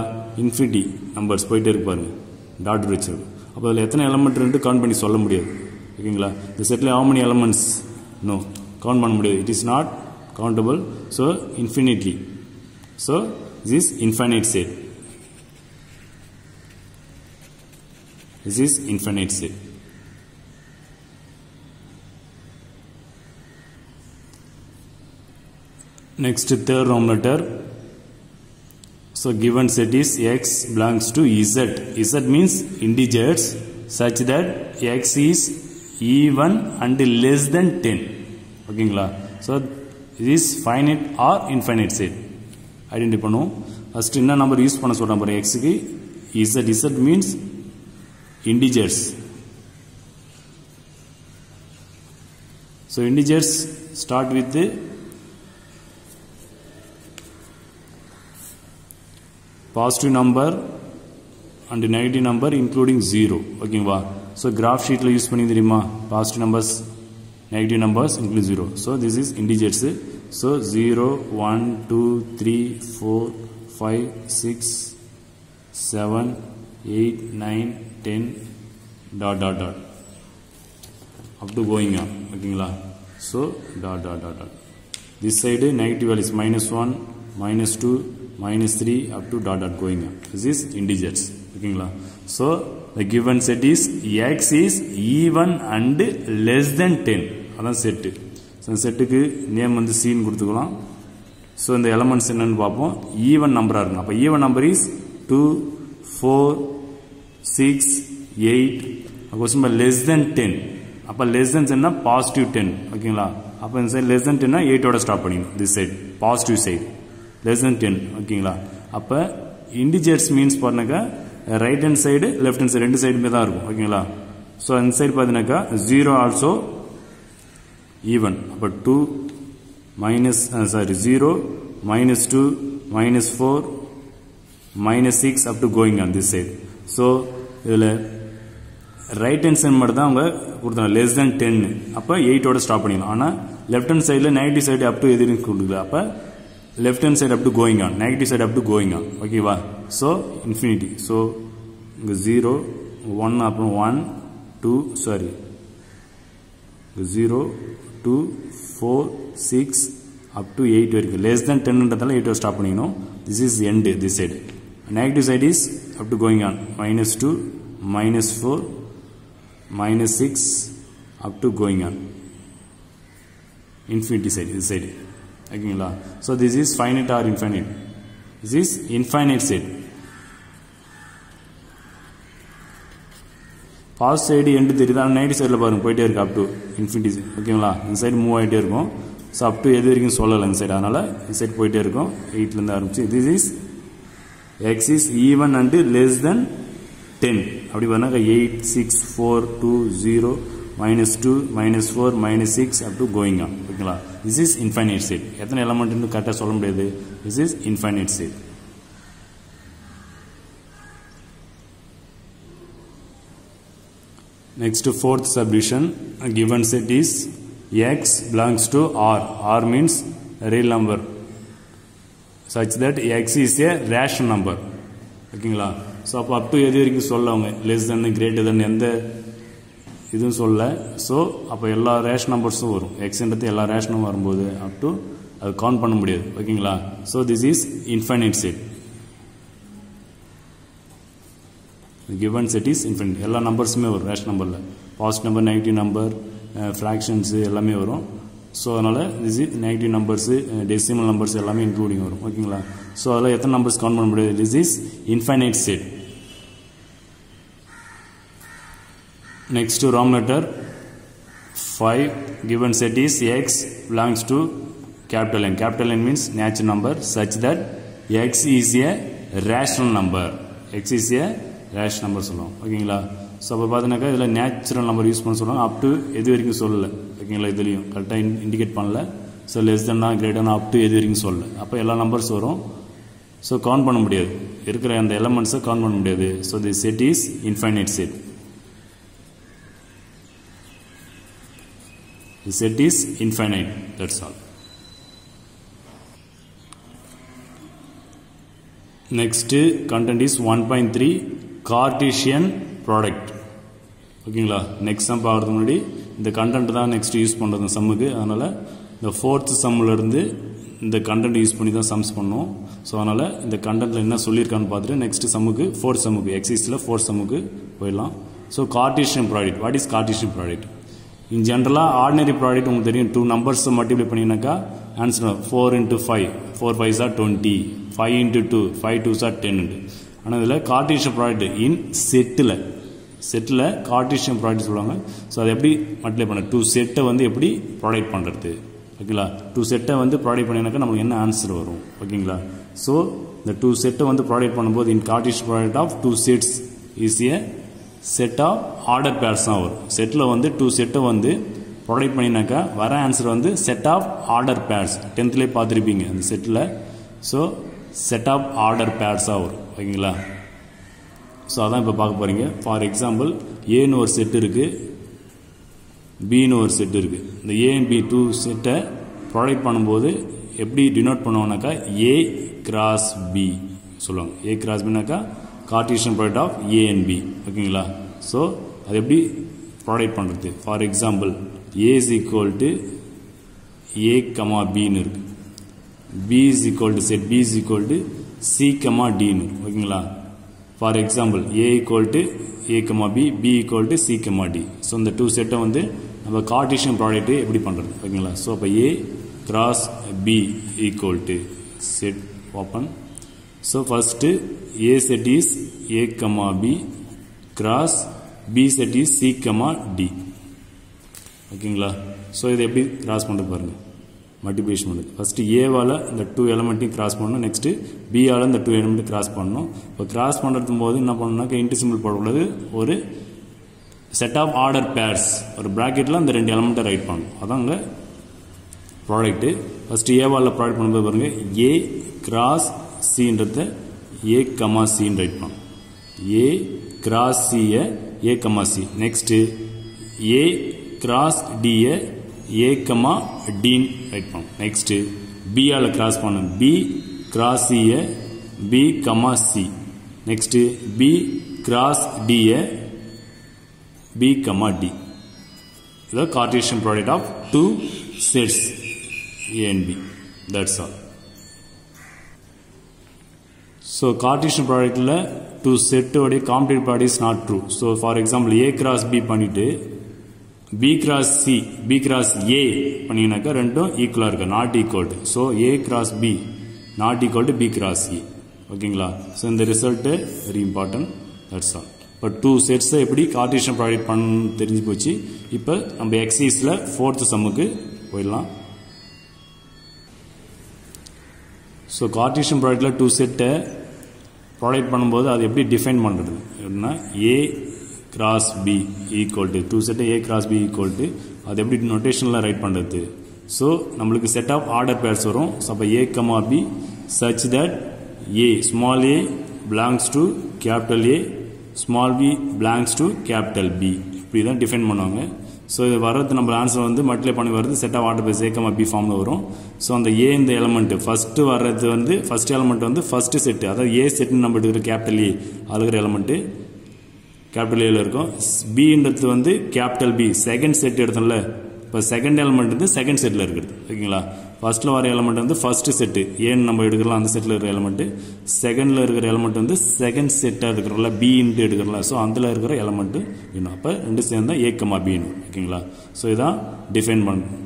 இன்ஃபினிட்டி நம்பர்ஸ் போயிட்டே இருப்பாருங்க டாட் வச்சு அப்போ அதில் எத்தனை எலமெண்ட் இருந்து கவுண்ட் பண்ணி சொல்ல முடியாது. ஓகேங்களா? இந்த செட்டில் how many elements? No count பண்ண முடியாது. It is not countable so infinitely so this is infinite set. This is infinite set. Next third round letter. So given set is x belongs to z. Z means integers such that x is even and less than 10 ஓகேங்களா ஸோ இது is finite or infinite set identify பண்ணுவோம். ஃபஸ்ட்டு என்ன நம்பர் யூஸ் பண்ண சொல்கிறேன் பாரு எக்ஸுக்கு Z Z means integers so integers start with positive number and negative number including zero ஓகேங்களா ஸோ கிராஃப் ஷீட்டில் யூஸ் பண்ணி தெரியுமா? Positive numbers negative numbers include zero so this is integers so zero one two three four five six seven eight nine ten dot dot dot up to going on ஓகேங்களா so dot dot dot dot this side negative values minus one minus two minus 3 up to dot dot going on. This is integers. ஓகேங்களா so the given set is x is even and less than 10 அதான் செட்டு ஸோ அந்த செட்டுக்கு நேம் வந்து சீன் கொடுத்துக்கலாம். ஸோ இந்த எலமெண்ட்ஸ் என்னென்னு பார்ப்போம். ஈவன் நம்பராக இருக்கும் அப்போ even number is two four six eight question less than ten அப்போ லெஸ் தென் என்ன பாசிட்டிவ் டென் ஓகேங்களா அப்போ இந்த சைட் லெஸ் தென் டென்னா எயிட்டோட ஸ்டாப் பண்ணிக்கணும் this side positive side less than ten ஓகேங்களா அப்போ integers means பாருனாக்கா right hand side left hand side ரெண்டு சைடுமே தான் இருக்கும். ஓகேங்களா ஸோ அந்த சைடு பார்த்தீங்கன்னாக்கா ஜீரோ ஆல்சோ ஈவன் அப்போ two minus sorry zero minus two minus four minus six up to going on this side so இதில் ரைட் ஹேண்ட் சைடு மட்டும் தான் அவங்க கொடுத்தாங்க. லெஸ் தென் டென்னு அப்போ எயிட்டோட ஸ்டாப் பண்ணிடலாம். ஆனால் லெஃப்ட் ஹேண்ட் சைடில் நைன்டி சைடு அப் டு எதிரும் கொடுக்கல. அப்போ left hand side up to going on negative side up to going on ஓகேவா ஸோ இன்ஃபினிட்டி ஸோ இங்கே ஜீரோ ஒன் அப்புறம் one two sorry zero two four six up to eight வரைக்கும் லெஸ் தென் டென்ன்றதால எயிட்டோ ஸ்டாப் பண்ணிக்கணும் this is and this side negative side is up to going on minus two minus four minus six up to going on infinity side இது சைடு ஓகேங்களா? So this is finite or infinite this is infinite set both side end தெரியுது? ஆனால் நைட்டு சைடில் பாருங்க போயிட்டே இருக்கு அப் டு இன்ஃபினிட்டி ஓகேங்களா? இந்த சைடு மூவ் ஆகிட்டே இருக்கும். ஸோ அப் டு எது வரைக்கும் சொல்லலை இந்த சைடு அதனால் இந்த சைடு போயிட்டே இருக்கும். எயிட்லேருந்து ஆரம்பிச்சு this is x is even and less than ten அப்படி பண்ணாக்க eight six four two zero minus two minus four minus six up to கோயிங்கா ஓகேங்களா? திஸ் இஸ் இன்ஃபைனைட் செட் எத்தனை எலமெண்ட்னு கரெக்டாக சொல்ல முடியாது. This is infinite set Next fourth subdivision given set is x belongs to R. R means real number. Such that x is a rational number. ஓகேங்களா ஸோ அப்போ அப் டு எது வரைக்கும் சொல்ல அவங்க? லெஸ் தென் கிரேட்டர் தென் எந்த இதுவும் சொல்ல. ஸோ அப்போ எல்லா ரேஷன் நம்பர்ஸும் வரும். எக்ஸ்ன்றது எல்லா ரேஷனும் வரும்போது அப் டு அது கவுண்ட் பண்ண முடியாது. ஓகேங்களா? So this is infinite set given set is infinite எல்லா நம்பர்ஸுமே வரும் ரேஷன் நம்பரில் positive number negative number fractions எல்லாமே வரும். ஸோ அதனால் this is negative numbers decimal numbers எல்லாமே இன்க்ளூடிங் வரும். ஓகேங்களா? ஸோ அதில் எத்தனை நம்பர்ஸ் கவுண்ட் பண்ண முடியாது? This is infinite set next wrong letter five given set is X belongs to capital N capital N means natural number such that X is a rational number X is a rational number சொல்லுவோம் ஓகேங்களா? ஸோ அப்போ பார்த்தீங்கன்னாக்கா இதில் நேச்சுரல் நம்பர் யூஸ் பண்ண சொல்லுவாங்க அப் டு எது வரைக்கும் சொல்லலை. ஓகேங்களா? இதுலேயும். கரெக்டாக இண்டிகேட் பண்ணல. ஸோ லெஸ் தென்னா கிரேட்டர்னா அப் டு எது வரைக்கும் சொல்லலை. அப்போ எல்லா நம்பர்ஸ் வரும். ஸோ கவுண்ட் பண்ண முடியாது. இருக்கிற அந்த எலமெண்ட்ஸை கவுண்ட் பண்ண முடியாது. So the set is infinite set Z set is that's that's all next is is one point three Cartesian product ஓகேங்களா நெக்ஸ்ட் சம் பார்க்கறதுக்கு முன்னாடி இந்த கண்டென்ட் தான் நெக்ஸ்ட் யூஸ் பண்ணுறது சம்முக்கு அதனால் இந்த ஃபோர்த் சம்மிலேருந்து இந்த கண்டென்ட் யூஸ் பண்ணி தான் சம்ஸ் பண்ணோம் ஸோ அதனால் இந்த கண்டென்ட்டில் என்ன சொல்லியிருக்கான்னு பார்த்துட்டு நெக்ஸ்ட் சம்முக்கு ஃபோர்த் சம்முக்கு எக்ஸைஸில் ஃபோர்த் சம்முக்கு போயிடலாம். So Cartesian product what is Cartesian product in ஜென்ரலாக ஆர்டினரி ப்ராடக்ட் உங்களுக்கு தெரியும். டூ நம்பர்ஸை multiply பண்ணினாக்கா answer four into five four five sir twenty five into two five two sir ten ஆனால் இதில் கார்டீஷியன் ப்ராடக்ட் இன் செட்டில் செட்டில் கார்டீஷியன் ப்ராடக்ட் சொல்லுவாங்க. ஸோ அதை எப்படி மல்டிப்ளை பண்ண டூ செட்டை வந்து எப்படி ப்ராடக்ட் பண்ணுறது ஓகேங்களா டூ செட்டை வந்து ப்ராடக்ட் பண்ணினாக்கா நமக்கு என்ன ஆன்சர் வரும்? ஓகேங்களா ஸோ இந்த டூ செட்டை வந்து ப்ராடக்ட் பண்ணும்போது in Cartesian product of two sets ஈஸியாக செட் ஆஃப் ஆர்டர் பேர்ஸ் தான் வரும். செட்டில் வந்து டூ செட்டை வந்து ப்ரொடக்ட் பண்ணினாக்கா வர ஆன்சர் வந்து செட் ஆஃப் ஆர்டர் பேர்ஸ் டென்த்லேயே பார்த்துருப்பீங்க அந்த செட்டில் ஸோ செட் ஆஃப் ஆர்டர் பேர்ஸாக வரும். ஓகேங்களா? ஸோ அதான் இப்போ பார்க்க போகிறீங்க ஃபார் எக்ஸாம்பிள் ஏன்னு ஒரு செட் இருக்குது பின்னு ஒரு செட் இருக்குது இந்த ஏ அண்ட் பி டூ செட்டை ப்ரொடக்ட் பண்ணும்போது எப்படி டினோட் பண்ணுவோம்னாக்கா ஏ கிராஸ் பி சொல்லுவாங்க. A cross பின்னாக்கா Cartesian product of A and B ஓகேங்களா? ஸோ அது எப்படி ப்ராடக்ட் பண்ணுறது for example A is equal to A comma பின்னு இருக்கு. B is equal to set B is equal to C comma டின்னு ஓகேங்களா? For example A equal to A comma B B equal to C comma D so இந்த டூ செட்டை வந்து நம்ம கார்டீஷியன் ப்ராடக்ட்டு எப்படி பண்ணுறது ஓகேங்களா? ஸோ அப்போ A cross B equal to set open so first A set is A comma B cross B set is C comma D ஓகேங்களா ஸோ இதை எப்படி கிராஸ் பண்ணுறது பாருங்கள் மல்டிப்ளிகேஷன் பண்ணுது. ஃபஸ்ட்டு ஏவால் இந்த டூ எலமெண்ட்டையும் கிராஸ் பண்ணணும். நெக்ஸ்ட்டு பியால் இந்த டூ எலமெண்ட்டையும் கிராஸ் பண்ணணும். இப்போ கிராஸ் பண்ணுறது போது என்ன பண்ணணும்னாக்கா இன்ட்டு சிம்பிள் போடக்கூடாது. ஒரு செட் ஆஃப் ஆர்டர் பேர்ஸ் ஒரு ப்ராக்கெட்டில் அந்த ரெண்டு எலமெண்ட்டை ரைட் பண்ணணும். அதாங்க ப்ராடக்ட்டு ஃபஸ்ட்டு ஏவால் ப்ராடக்ட் பண்ணும்போது பாருங்கள் ஏ கிராஸ் சின்றத ஏ கமா சின்னு ரைட் பண்ணணும். A cross சியை A comma C next A cross டியை A comma டீன் ரைட் பண்ணணும். நெக்ஸ்ட்டு பியால் கிராஸ் பண்ணணும். B cross சியை B comma C next B cross டியை B comma D இதோ Cartesian product of two sets A that's all so Cartesian ப்ராடக்ட்டில் two செட்டோடைய complete product is not true so for example A cross B பண்ணிவிட்டு B cross C B cross A பண்ணிங்கனாக்கா ரெண்டும் ஈக்குவலாக இருக்கு not equal to so A cross B not equal to B cross C ஓகேங்களா ஸோ இந்த result very important that's all இப்போ டூ செட்ஸை எப்படி கார்டிஷன் ப்ராடக்ட் பண்ண தெரிஞ்சு போச்சு. இப்போ நம்ம எக்ஸைஸில் ஃபோர்த்து சம்முக்கு போயிடலாம். ஸோ கார்டிஷன் ப்ராடக்டில் டூ செட்டை ப்ராடக்ட் பண்ணும்போது அது எப்படி டிஃபைன் பண்ணுறது எப்படின்னா A cross B equal to two set A cross B equal to அது எப்படி நொட்டேஷனில் ரைட் பண்ணுறது ஸோ நம்மளுக்கு செட் ஆஃப் ஆர்டர் பேர்ஸ் வரும். ஸோ அப்போ A comma B such that A small A belongs to capital A small B belongs to capital B இப்படி தான் டிஃபைன் பண்ணுவாங்க. ஸோ இது வர்றது நம்ம ஆன்சர் வந்து மல்டிப்ளை பண்ணி வர்றது set of order pairs A comma B ஃபார்மில் வரும். ஸோ அந்த ஏ இந்த எலமெண்ட்டு ஃபஸ்ட்டு வர்றது வந்து ஃபஸ்ட் எலமெண்ட் வந்து ஃபஸ்ட்டு செட்டு அதாவது ஏ செட்டுன்னு நம்ம எடுக்கிற கேபிட்டல் ஏ அழுகிற எலமெண்ட்டு கேபிட்டல் ஏல இருக்கும். பின்றது வந்து கேபிட்டல் பி செகண்ட் செட் எடுத்தோம்ல. இப்போ செகண்ட் எலமெண்ட் வந்து செகண்ட் செட்டில் இருக்குது. ஓகேங்களா? ஃபர்ஸ்ட்டில் வர எலமெண்ட் வந்து ஃபஸ்ட்டு செட்டு ஏன்னு நம்ம எடுக்கலாம் அந்த செட்டில் இருக்கிற எலமெண்ட்டு செகண்டில் இருக்கிற எலமெண்ட் வந்து செகண்ட் செட்டாக இருக்கிறோம்ல பி இன்ட்டு எடுக்கிறோம்ல. ஸோ அதில் இருக்கிற எலமெண்ட்டு வேணும் அப்போ ரெண்டு சேர்ந்தா ஏக்கமா பின்னு ஓகேங்களா? ஸோ இதான் டிஃபைன் பண்ணணும்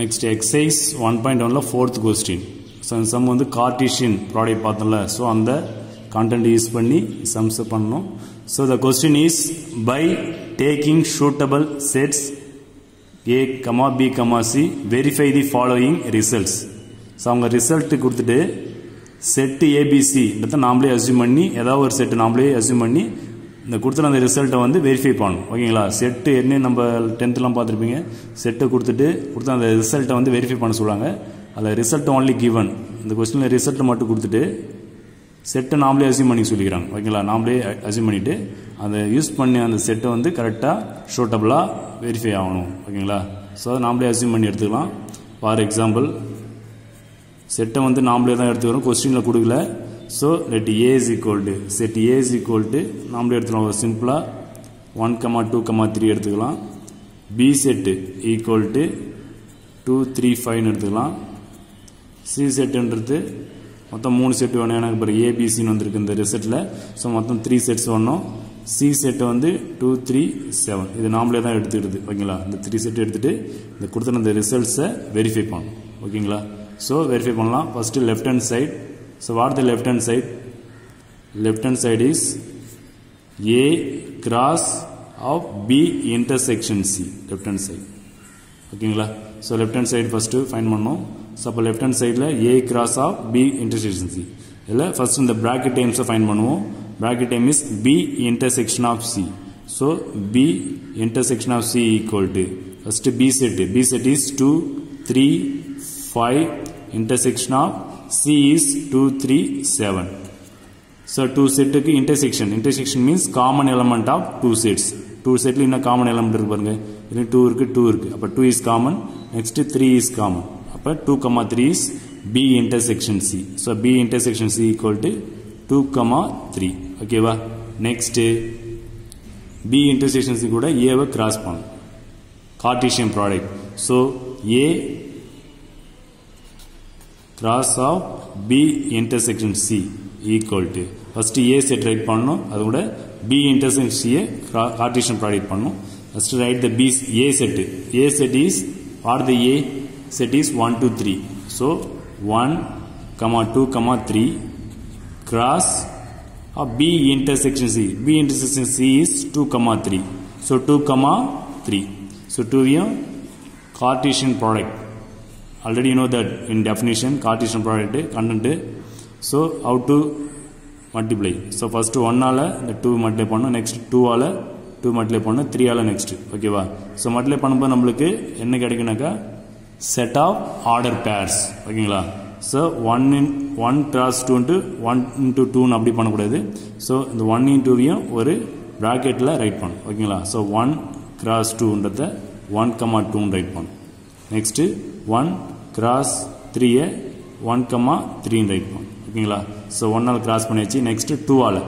நெக்ஸ்ட் எக்ஸைஸ் ஒன் பாயிண்ட் ஒன்ல ஃபோர்த் கொஸ்டின் ஸோ அந்த சம் வந்து கார்டிஷியன் ப்ராடக்ட் பார்த்தோம்ல. ஸோ அந்த கான்டென்ட் யூஸ் பண்ணி சம்ஸ் பண்ணணும். So the question is by taking suitable sets A comma B comma C verify the following results so அவங்க ரிசல்ட்டு கொடுத்துட்டு செட்டு ஏபிசின்றத நாமளே அசியூம் பண்ணி ஏதாவது ஒரு செட்டு நாமளே அசியூம் பண்ணி இந்த கொடுத்துற அந்த ரிசல்ட்டை வந்து வெரிஃபை பண்ணணும். ஓகேங்களா செட்டு என்ன நம்ம டென்த்லாம் பார்த்துருப்பீங்க. செட்டை கொடுத்துட்டு கொடுத்த அந்த ரிசல்ட்டை வந்து வெரிஃபை பண்ண சொல்லுவாங்க. அதில் ரிசல்ட் ஒன்லி கிவன் இந்த கொஸ்டினில் ரிசல்ட் மட்டும் கொடுத்துட்டு செட்டை நாமளே அசியூம் பண்ணி சொல்லிக்கிறாங்க. ஓகேங்களா? நாமளே அசியூம் பண்ணிவிட்டு அதை யூஸ் பண்ணி அந்த செட்டை வந்து கரெக்டாக ஷூட்டபுளாக வெரிஃபை ஆகணும். ஓகேங்களா? ஸோ அதை நாமளே அசியூம் பண்ணி எடுத்துக்கலாம். ஃபார் எக்ஸாம்பிள் செட்டை வந்து நாமளே தான் எடுத்துக்கிறோம் கொஸ்டினில் கொடுக்கல. So let A is equal to set A is equal to நாமளே எடுத்துக்கலாம். சிம்பிளாக one comma two comma three எடுத்துக்கலாம். B set equal to two three ஃபைவ்னு எடுத்துக்கலாம். சி செட்டுன்றது மொத்தம் மூணு செட் வேணும் எனக்கு இப்போ ஏபிசின்னு வந்திருக்கு இந்த ரிசல்ட்டில் ஸோ மொத்தம் த்ரீ செட்ஸ் வேணும் சி செட்டை வந்து டூ த்ரீ செவன் இது நாமளே தான் எடுத்துக்கிடுது ஓகேங்களா? இந்த த்ரீ செட்டு எடுத்துகிட்டு இந்த கொடுத்துன இந்த ரிசல்ட்ஸை வெரிஃபை பண்ணணும். ஓகேங்களா? ஸோ வெரிஃபை பண்ணலாம். First left hand side so what the left hand side left hand side is A cross of B intersection C left hand side ஓகேங்களா? So left hand side first find பண்ணோம் ஸோ அப்போ லெஃப்ட் ஹேண்ட் சைடில் A cross of B intersection C இதில் ஃபஸ்ட் இந்த ப்ராக்கெட் டைம்ஸை ஃபைன் பண்ணுவோம். Bracket term is B intersection of C so B intersection of C equal to first B set B set is two three five intersection of C is two three seven so two செட்டுக்கு intersection intersection means common element of two sets two settle இன்னும் காமன் எலமெண்ட் இருக்கு பாருங்க. இது டூ இருக்கு டூ இருக்கு. அப்போ two is common next three is common அப்போ two comma three is B intersection C so B intersection C equal to two comma three ஓகேவா நெக்ஸ்ட்டு பி இன்டர்செக்ஷன் சி கூட ஏவை கிராஸ் பண்ணும் Cartesian product so A cross of B intersection C equal to first A set write பண்ணணும். அது கூட பி இன்டர்செக்ஷன் சியை கார்டீஷியன் ப்ராடக்ட் பண்ணணும். First write the B A set A set is are the A set is 1 to 3 so 1 comma 2 comma 3 cross of B intersection C. B intersection C is 2 comma 3. So 2 comma 3. So 2 here Cartesian product. Already you know that in definition Cartesian product content. So how to multiply. So first 1 ஆல இந்த 2 multiply பண்ணோம் next 2 ஆல 2 multiply பண்ணோம் 3 ஆல நெக்ஸ்ட் ஓகேவா ஸோ multiply பண்ணும்போது நம்மளுக்கு என்ன கிடைக்குனாக்கா செட் ஆஃப் ஆர்டர் பேர்ஸ் ஓகேங்களா? So one in one cross டூன்ட்டு one into டூன்னு அப்படி பண்ணக்கூடாது. ஸோ இந்த ஒன் இன்டூவையும் ஒரு ப்ராக்கெட்டில் ரைட் பண்ணும் ஓகேங்களா? ஸோ ஒன் கிராஸ் டூன்றத ஒன் கமா டூன்னு ரைட் பண்ணும் நெக்ஸ்ட்டு ஒன் கிராஸ் த்ரீயை ஒன் கமா த்ரீன்னு ரைட் பண்ணும் ஓகேங்களா? ஸோ ஒன்னால் கிராஸ் பண்ணியாச்சு. நெக்ஸ்ட்டு டூவால்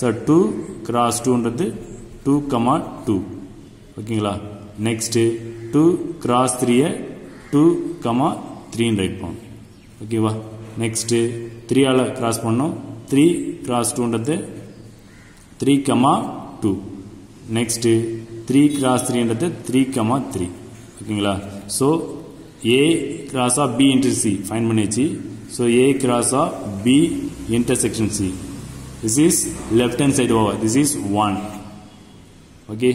ஸோ டூ கிராஸ் டூன்றது டூ கமா டூ ஓகேங்களா? நெக்ஸ்ட்டு டூ கிராஸ் த்ரீயை டூ கமா த்ரீன்னு ரைட் பண்ணும் ஓகேவா நெக்ஸ்ட்டு த்ரீயால் கிராஸ் பண்ணோம் three cross டூன்றது three comma two next three cross த்ரீன்றது three comma three ஓகேங்களா so A cross B inter C find பண்ணியாச்சு. So A cross of B intersection C this is left hand side over this is one okay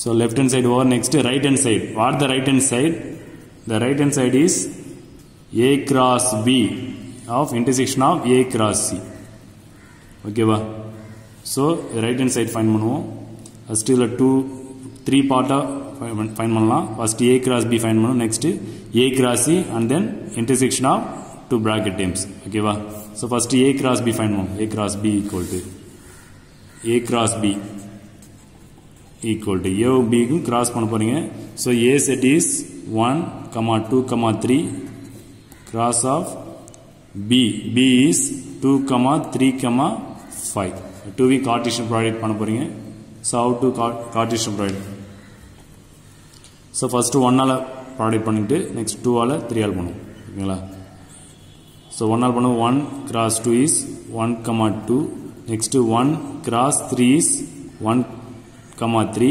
So left hand side over next right hand side. What the right hand side? The right hand side is A cross B of intersection of A cross C. ஓகேவா so right hand side find பண்ணுவோம். ஃபஸ்ட்டு இதில் டூ த்ரீ பார்ட்டாக ஃபைன் பண்ணலாம். First A cross B find பண்ணுவோம். Next A cross C and then intersection of two bracket terms ஓகேவா so first A cross B find பண்ணுவோம். A cross B equal to A cross B equal to A பிக்கும் கிராஸ் பண்ண போகிறீங்க so A set is one comma two comma three cross of B B is two comma three comma five Dewey Cartesian product பண்ண போகிறீங்க so how to Cartesian product so first ஒன்னால் product பண்ணிவிட்டு நெக்ஸ்ட் டூவால் த்ரீ ஆல் பண்ணுவோம். ஓகேங்களா? ஸோ ஒன்னால் பண்ணுவோம். One cross two is one comma two next one cross three is one comma 3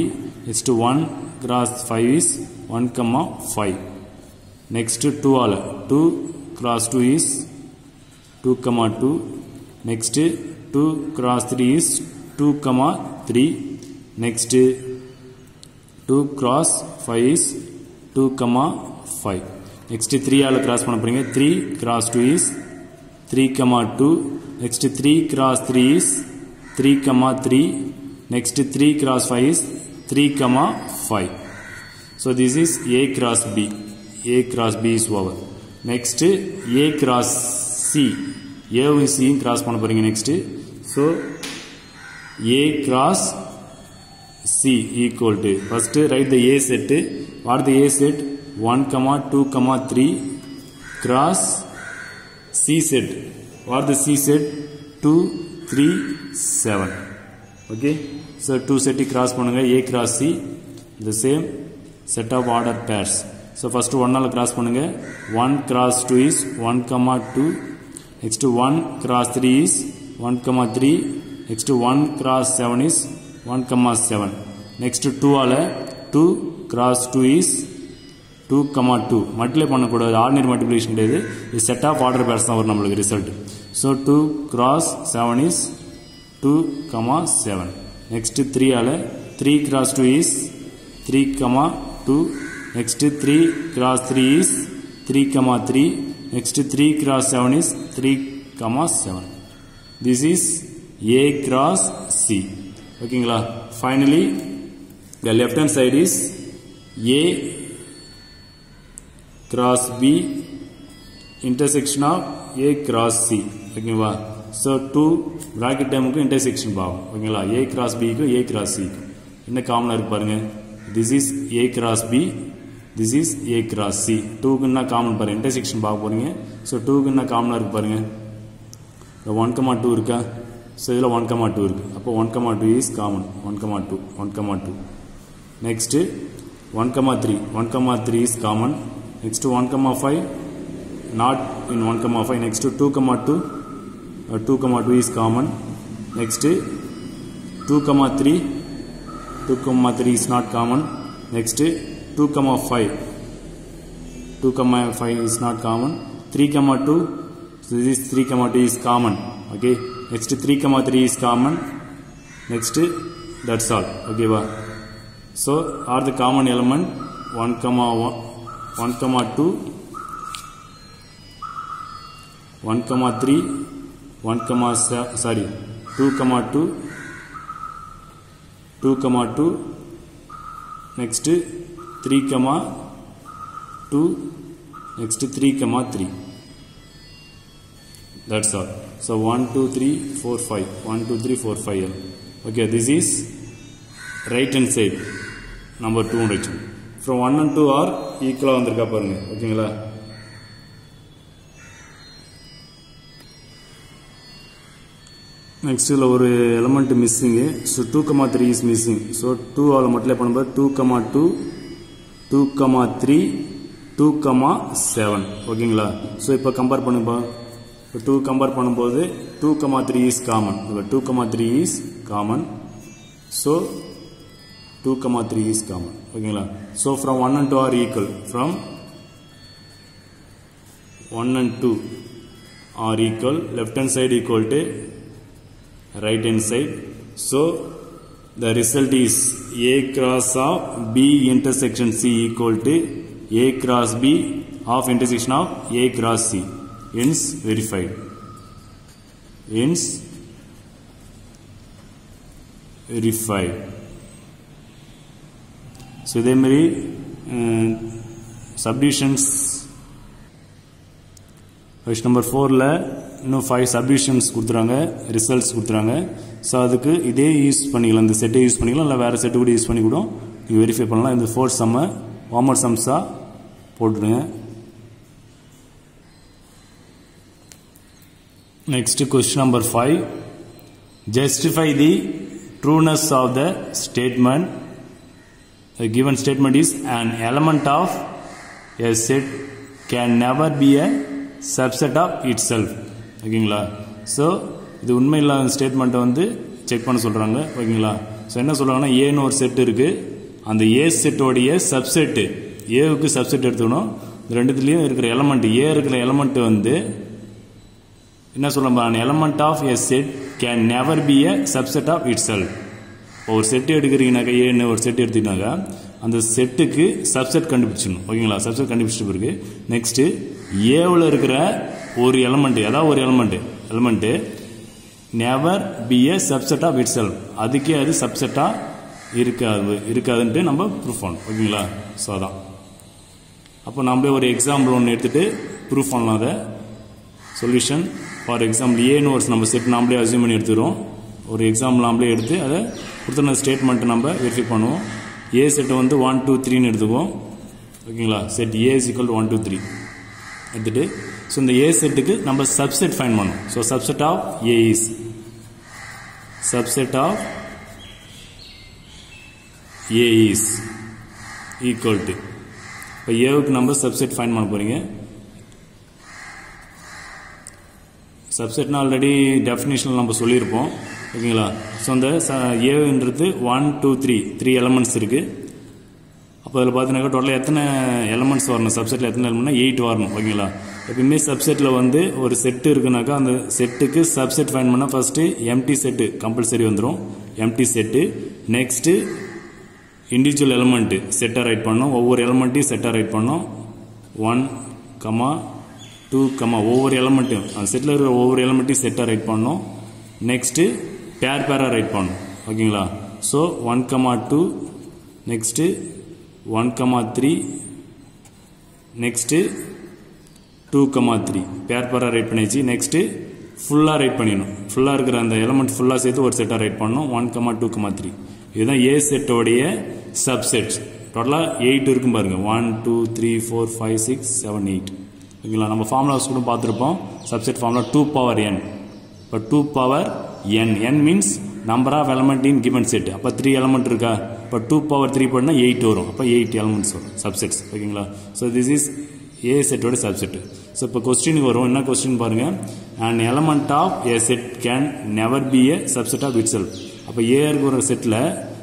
is to 1 cross 5 is 1 comma 5 next 2 all 2 cross 2 is 2 comma 2 next 2 cross 3 is 2 comma 3 next 2 cross 5 is 2 comma 5 next 3 all cross பண்ண போறீங்க 3 cross 2 is 3 comma 2 next 3 cross 3 is 3 comma 3 next 3 cross 5 is 3 comma 5 so this is a cross b a cross b is over next a cross c a வும் c cross பண்ண போறீங்க next so a cross c equal to first write the a set what the a set 1 comma 2 comma 3 cross c set what the c set 2 3 7 okay so two set cross பண்ணுங்க a cross c the same set of order pairs so first one நால cross பண்ணுங்க 1 cross 2 is 1 comma 2 next 1 cross 3 is 1 comma 3 next 1 cross 7 is 1 comma 7 next 2 ஆல 2 cross 2 is 2 comma 2 மல்டிப்ளை பண்ணக்கூடாது ஆர்டினரி மல்டிப்ளிகேஷன் கிடையாது இது செட் ஆஃப் ஆர்டர் பேர்ஸ் தான் வரும் நம்மளுக்கு result so two cross seven is 2 comma 7 next 3 ஆல 3 cross 2 is 3 comma 2 next 3 cross 3 is 3 comma 3 next 3 cross 7 is 3 comma 7 this is a cross c ஓகேங்களா finally the left hand side is a cross b intersection of a cross c ஓகேவா ஸோ டூ ப்ராக்கெட் டேமுக்கும் இன்டர்செக்ஷன் பாவம். ஓகேங்களா? ஏ கிராஸ் பிக்கும் ஏ கிராஸ் சிக்கும் என்ன காமனாக இருக்கு பாருங்க? This is A cross B this is A cross C டூக்கு என்ன காமன் பாருங்க? இன்டர்செக்ஷன் பார்க்க போறீங்க. ஸோ டூக்கு என்ன காமனாக இருக்கு பாருங்க? ஒன் கமா டூ இருக்கா? ஸோ இதில் ஒன் கமா டூ இருக்கு. அப்போ one comma two is common one comma two one comma two next one comma three one comma three is common next one comma five not in one comma five next two comma two 2 comma 2 is common next 2 comma 3 2 comma 3 is not common next 2 comma 5 2 comma 5 is not common 3 comma 2 so this is 3 comma 2 is common okay next 3 comma 3 is common next that's all okay va so are the common element 1 comma 1 1 comma 2 1 comma 3 1 comma sorry 2 comma 2 2 comma 2 next 3 comma 2 next 3 comma 3 that's all so 1 2 3 4 5 1 2 3 4 5 okay this is right hand side number 2 from 1 and 2 are equal வந்திருக்கா பாருங்க ஓகேங்களா நெக்ஸ்ட் இதில் ஒரு element missing so two comma three is missing so two அவளை மட்டும் பண்ணும்போது two comma two two comma three two comma seven ஓகேங்களா? ஸோ இப்போ கம்பேர் பண்ணுப்பா இப்போ டூ கம்பேர் பண்ணும்போது two comma three is common இப்போ two comma three is common so two comma three is common ஓகேங்களா? So from one and two are equal from one and two are equal left hand side equal to right hand side. So the result is A cross of B intersection C equal to A cross B of intersection of A cross C. Hence verified. Hence verified. So they may uh, subdivisions. Question number 4 la இன்னும் ஃபைவ் சப்டிஷன்ஸ் கொடுத்துறாங்க ரிசல்ட்ஸ் கொடுத்துறாங்க. ஸோ அதுக்கு இதே யூஸ் பண்ணிக்கலாம். இந்த செட்டே யூஸ் பண்ணிக்கலாம். இல்லை வேறு செட்டு கூட யூஸ் பண்ணி கூட நீங்கள் வெரிஃபை பண்ணலாம். இந்த ஃபோர் சம்மை வாமர் சம்ஸாக போட்டுடுங்க. Next question number five justify the trueness of the statement The given statement is an element of a set can never be a subset of itself. ஓகேங்களா? ஸோ இது உண்மை இல்லாத ஸ்டேட்மெண்ட்டை வந்து செக் பண்ண சொல்கிறாங்க ஓகேங்களா? ஸோ என்ன சொல்கிறாங்கன்னா ஏன்னு ஒரு செட் இருக்குது அந்த ஏ செட்டோடைய சப்செட்டு ஏவுக்கு சப்செட் எடுத்துக்கணும். இந்த ரெண்டுத்துலேயும் இருக்கிற எலமெண்ட் ஏ இருக்கிற எலமெண்ட் வந்து என்ன சொல்கிறோம் element of a set can never be a subset of itself ஒரு செட்டு எடுக்கிறீங்கனாக்கா ஏன்னு ஒரு செட் எடுத்தீங்கனாக்கா அந்த செட்டுக்கு சப்செட் கண்டுபிடிச்சிடணும். ஓகேங்களா? சப்செட் கண்டுபிடிச்சிட்டு பிறகு நெக்ஸ்ட்டு ஏவில் இருக்கிற ஒரு எலமெண்ட் ஏதாவது ஒரு element element never be a subset of itself அதுக்கே அது சப்செட்டாக இருக்காது இருக்காதுன்ட்டு நம்ம ப்ரூஃப் பண்ணணும். ஓகேங்களா? ஸோ அதான். அப்போ நம்மளே ஒரு எக்ஸாம்பிள் ஒன்று எடுத்துகிட்டு ப்ரூஃப் பண்ணலாம் அதை. சொல்யூஷன் ஃபார் எக்ஸாம்பிள் ஏன்னு ஒரு நம்ம செட் நாம்ளே அசியூம் பண்ணி எடுத்துக்கிறோம் ஒரு எக்ஸாம்பிள் நாம்ளே எடுத்து அதை கொடுத்துருந்த ஸ்டேட்மெண்ட்டை நம்ம வெரிஃபை பண்ணுவோம். ஏ செட்டை வந்து ஒன் டூ த்ரீன்னு எடுத்துக்குவோம். ஓகேங்களா? Set A is equal one two three எடுத்துகிட்டு ஸோ இந்த ஏ செட்டுக்கு நம்ம சப்செட் ஃபைன் பண்ணணும். So subset of A is subset of A is equal to இப்போ ஏவுக்கு நம்ம சப்செட் ஃபைன் பண்ண போகிறீங்க சப்செட்னா ஆல்ரெடி டெஃபினேஷனில் நம்ம சொல்லியிருப்போம். ஓகேங்களா? ஸோ அந்த ஏன்றது one two three three elements இருக்குது அப்போ அதில் பார்த்தீங்கன்னாக்கா டோட்டலாக எத்தனை எலமெண்ட்ஸ் வரணும்? சப்செட்டில் எத்தனை எலமெண்ட்னா எயிட் வரணும். ஓகேங்களா? எப்பயுமே சப்செட்டில் வந்து ஒரு செட்டு இருக்குனாக்கா அந்த செட்டுக்கு சப்செட் ஃபைன் பண்ணால் ஃபஸ்ட்டு எம்டி செட்டு கம்பல்சரி வந்துடும் empty set next individual element செட்டாக ரைட் பண்ணோம். ஒவ்வொரு எலமெண்ட்டையும் செட்டாக ரைட் பண்ணோம். ஒன் கமா டூ கமா ஒவ்வொரு எலமெண்ட்டையும் அந்த செட்டில் இருக்கிற ஒவ்வொரு எலமெண்ட்டையும் செட்டாக ரைட் பண்ணோம். நெக்ஸ்ட்டு பேர் பேராக ரைட் பண்ணோம். ஓகேங்களா? So one comma two next one comma three next two comma three pair பேராக ரைட் பண்ணியாச்சு. நெக்ஸ்ட்டு ஃபுல்லாக ரைட் பண்ணிடணும். ஃபுல்லாக இருக்கிற அந்த எலமெண்ட் ஃபுல்லாக சேர்த்து ஒரு செட்டாக ரைட் பண்ணணும். One comma two comma three இதுதான் ஏ செட்டோடைய சப்செட்ஸ் டோட்டலாக எயிட் இருக்கும் பாருங்கள் one two three four five six seven eight ஓகேங்களா? நம்ம ஃபார்முலாஸ் கூட பார்த்துருப்போம். Subset formula two power n இப்போ two power n n means number of element in given set அப்போ த்ரீ எலமெண்ட் இருக்கா? இப்போ டூ பவர் த்ரீ பண்ணால் எயிட் வரும். அப்போ எயிட் எலமெண்ட்ஸ் வரும். சப்செட்ஸ் ஓகேங்களா? ஸோ திஸ் இஸ் ஏ செட்டோட சப்செட்டு ஸோ இப்போ கொஸ்டினுக்கு வரும் என்ன கொஸ்டின் பாருங்க. And element of a set can never be a subset of itself அப்போ ஏ இருக்கிற செட்டில்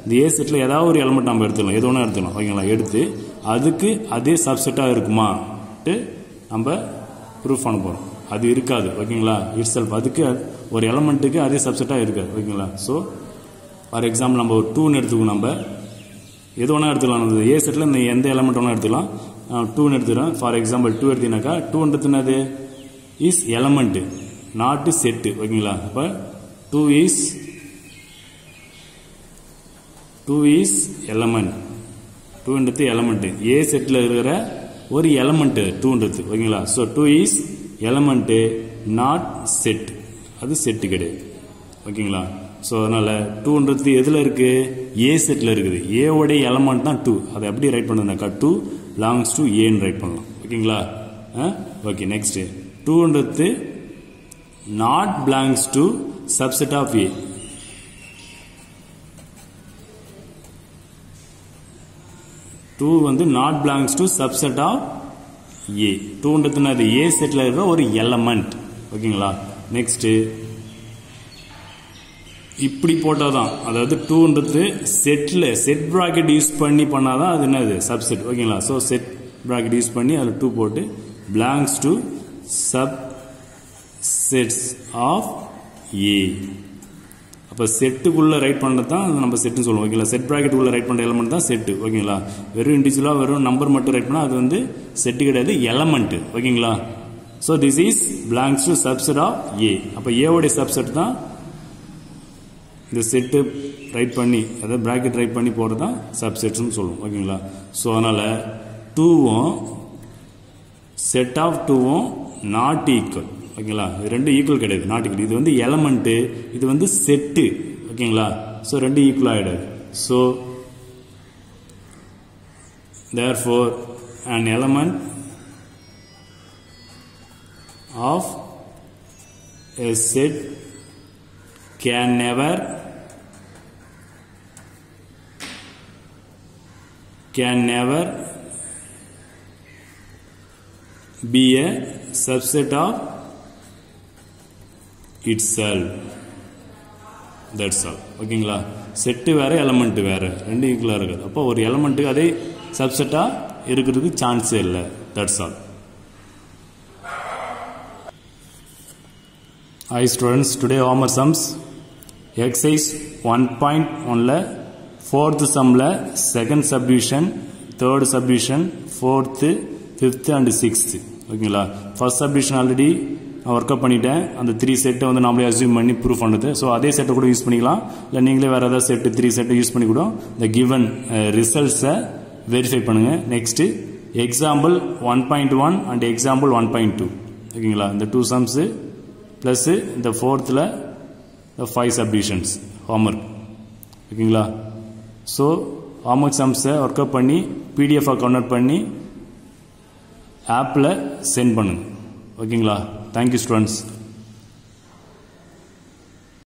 இந்த ஏ செட்டில் ஏதாவது ஒரு எலமெண்ட் நம்ம எடுத்துக்கலாம் எது ஒன்றா எடுத்துக்கலாம் ஓகேங்களா எடுத்து அதுக்கு அதே சப்செட்டாக இருக்குமாட்டு நம்ம ப்ரூஃப் பண்ண போகிறோம் அது இருக்காது. ஓகேங்களா இட் செல்ஃப் அதுக்கு ஒரு எலமெண்ட்டுக்கு அதே சப்செட்டாக இருக்காது. ஓகேங்களா ஸோ ஃபார் எக்ஸாம்பிள் நம்ம ஒரு டூன்னு எடுத்துக்கணும் நம்ம. எது ஒன்றா எடுத்துக்கலாம் அந்த ஏ செட்டில் இந்த எந்த எலமெண்ட் ஒன்றா எடுத்துக்கலாம் டூன்னு எடுத்துக்கிறோம். ஃபார் எக்ஸாம்பிள் டூ எடுத்தீங்கன்னாக்கா டூன்றது என்னது? இஸ் எலமெண்ட்டு நாட்டு செட்டு ஓகேங்களா? அப்போ two is two is element டூன்றது element ஏ செட்டில் இருக்கிற ஒரு எலமெண்ட்டு டூன்றது ஓகேங்களா? So two is element not set அது செட்டு கிடையாது ஓகேங்களா? ஸோ அதனால் டூன்றது எதில் இருக்குது ஏ செட்டில் இருக்குது. ஏவோடைய எலமெண்ட் தான் டூ அதை எப்படி ரைட் பண்ணுறதுனாக்கா டூ பிலாங்ஸ் டு ஏன்னு ரைட் பண்ணலாம் ஓகேங்களா okay next டூன்றது not belongs to subset of A two வந்து not belongs to subset of A டூன்றது அது ஏ செட்டில் இருக்கிற ஒரு எலமெண்ட் ஓகேங்களா? நெக்ஸ்ட்டு இப்படி போட்டால் தான் அதாவது டூன்றது செட்டில் செட் ப்ராக்கெட் யூஸ் பண்ணி பண்ணாதான் அது என்னது? சப்செட் ஓகேங்களா? ஸோ செட் ப்ராக்கெட் யூஸ் பண்ணி அதில் டூ போட்டு belongs to subsets of A அப்போ செட்டுக்குள்ளே ரைட் பண்ணுறது தான் நம்ம செட்டுன்னு சொல்லுவோம். ஓகேங்களா? செட் ப்ராக்கெட்டுக்குள்ளே ரைட் பண்ணுற எலமெண்ட் தான் செட்டு ஓகேங்களா? வெறும் இண்டிவிஜுவலாக வெறும் நம்பர் மட்டும் ரைட் பண்ணால் அது வந்து செட்டு கிடையாது எலமெண்ட்டு ஓகேங்களா? So this is belongs to subset of A அப்போ ஏவோடைய சப்செட் தான் இந்த செட்டு ரைட் பண்ணி அதாவது ப்ராக்கெட் ரைட் பண்ணி போடுறது தான் சப்செட்ஸ்னு சொல்லுவோம் ஓகேங்களா? ஸோ அதனால் டூவும் செட் ஆஃப் டூவும் நாட் ஈக்குவல் ஓகேங்களா? இது ரெண்டு ஈக்குவல் கிடையாது நாட் ஈக்குவல் இது வந்து எலமெண்ட்டு இது வந்து செட்டு ஓகேங்களா? ஸோ ரெண்டு equal ஆகிடாது so therefore an element of a set can never can never be a subset of itself. That's all ஓகேங்களா செட்டு வேறு எலமெண்ட்டு வேறு. ரெண்டு ஈக்குவலாக இருக்குது அப்போ ஒரு எலமெண்ட்டுக்கு அதே சப்செட்டாக இருக்கிறதுக்கு சான்ஸே இல்லை. That's all hi students today homework sums exercise one point 1.1ல fourth சம்மில் second subdivision, third subdivision, fourth, fifth and sixth. ஓகேங்களா? ஃபர்ஸ்ட் சப்டிஷன் ஆல்ரெடி நான் ஒர்க் அப் பண்ணிட்டேன். அந்த த்ரீ செட்டை வந்து நம்மளே அசியூம் பண்ணி ப்ரூவ் பண்ணுது ஸோ அதே செட்டை கூட யூஸ் பண்ணிக்கலாம். இல்லை நீங்களே வேறு ஏதாவது செட்டு த்ரீ செட்டை யூஸ் பண்ணி கூட இந்த கிவன் ரிசல்ட்ஸை வெரிஃபை பண்ணுங்கள் next example one point one and example one point two ஓகேங்களா? இந்த டூ சம்ஸு ப்ளஸ்ஸு இந்த ஃபோர்த்தில் ஃபைவ் சப்டிஷன்ஸ் ஹோம்ஒர்க் ஓகேங்களா? ஸோ ஹோம்ஒர்க் சம்ஸை ஒர்க் அப் பண்ணி பிடிஎஃபாக கன்வெர்ட் பண்ணி ஆப்பில் சென்ட் பண்ணுங்கள் ஓகேங்களா தேங்க்யூ ஸ்டூடெண்ட்ஸ்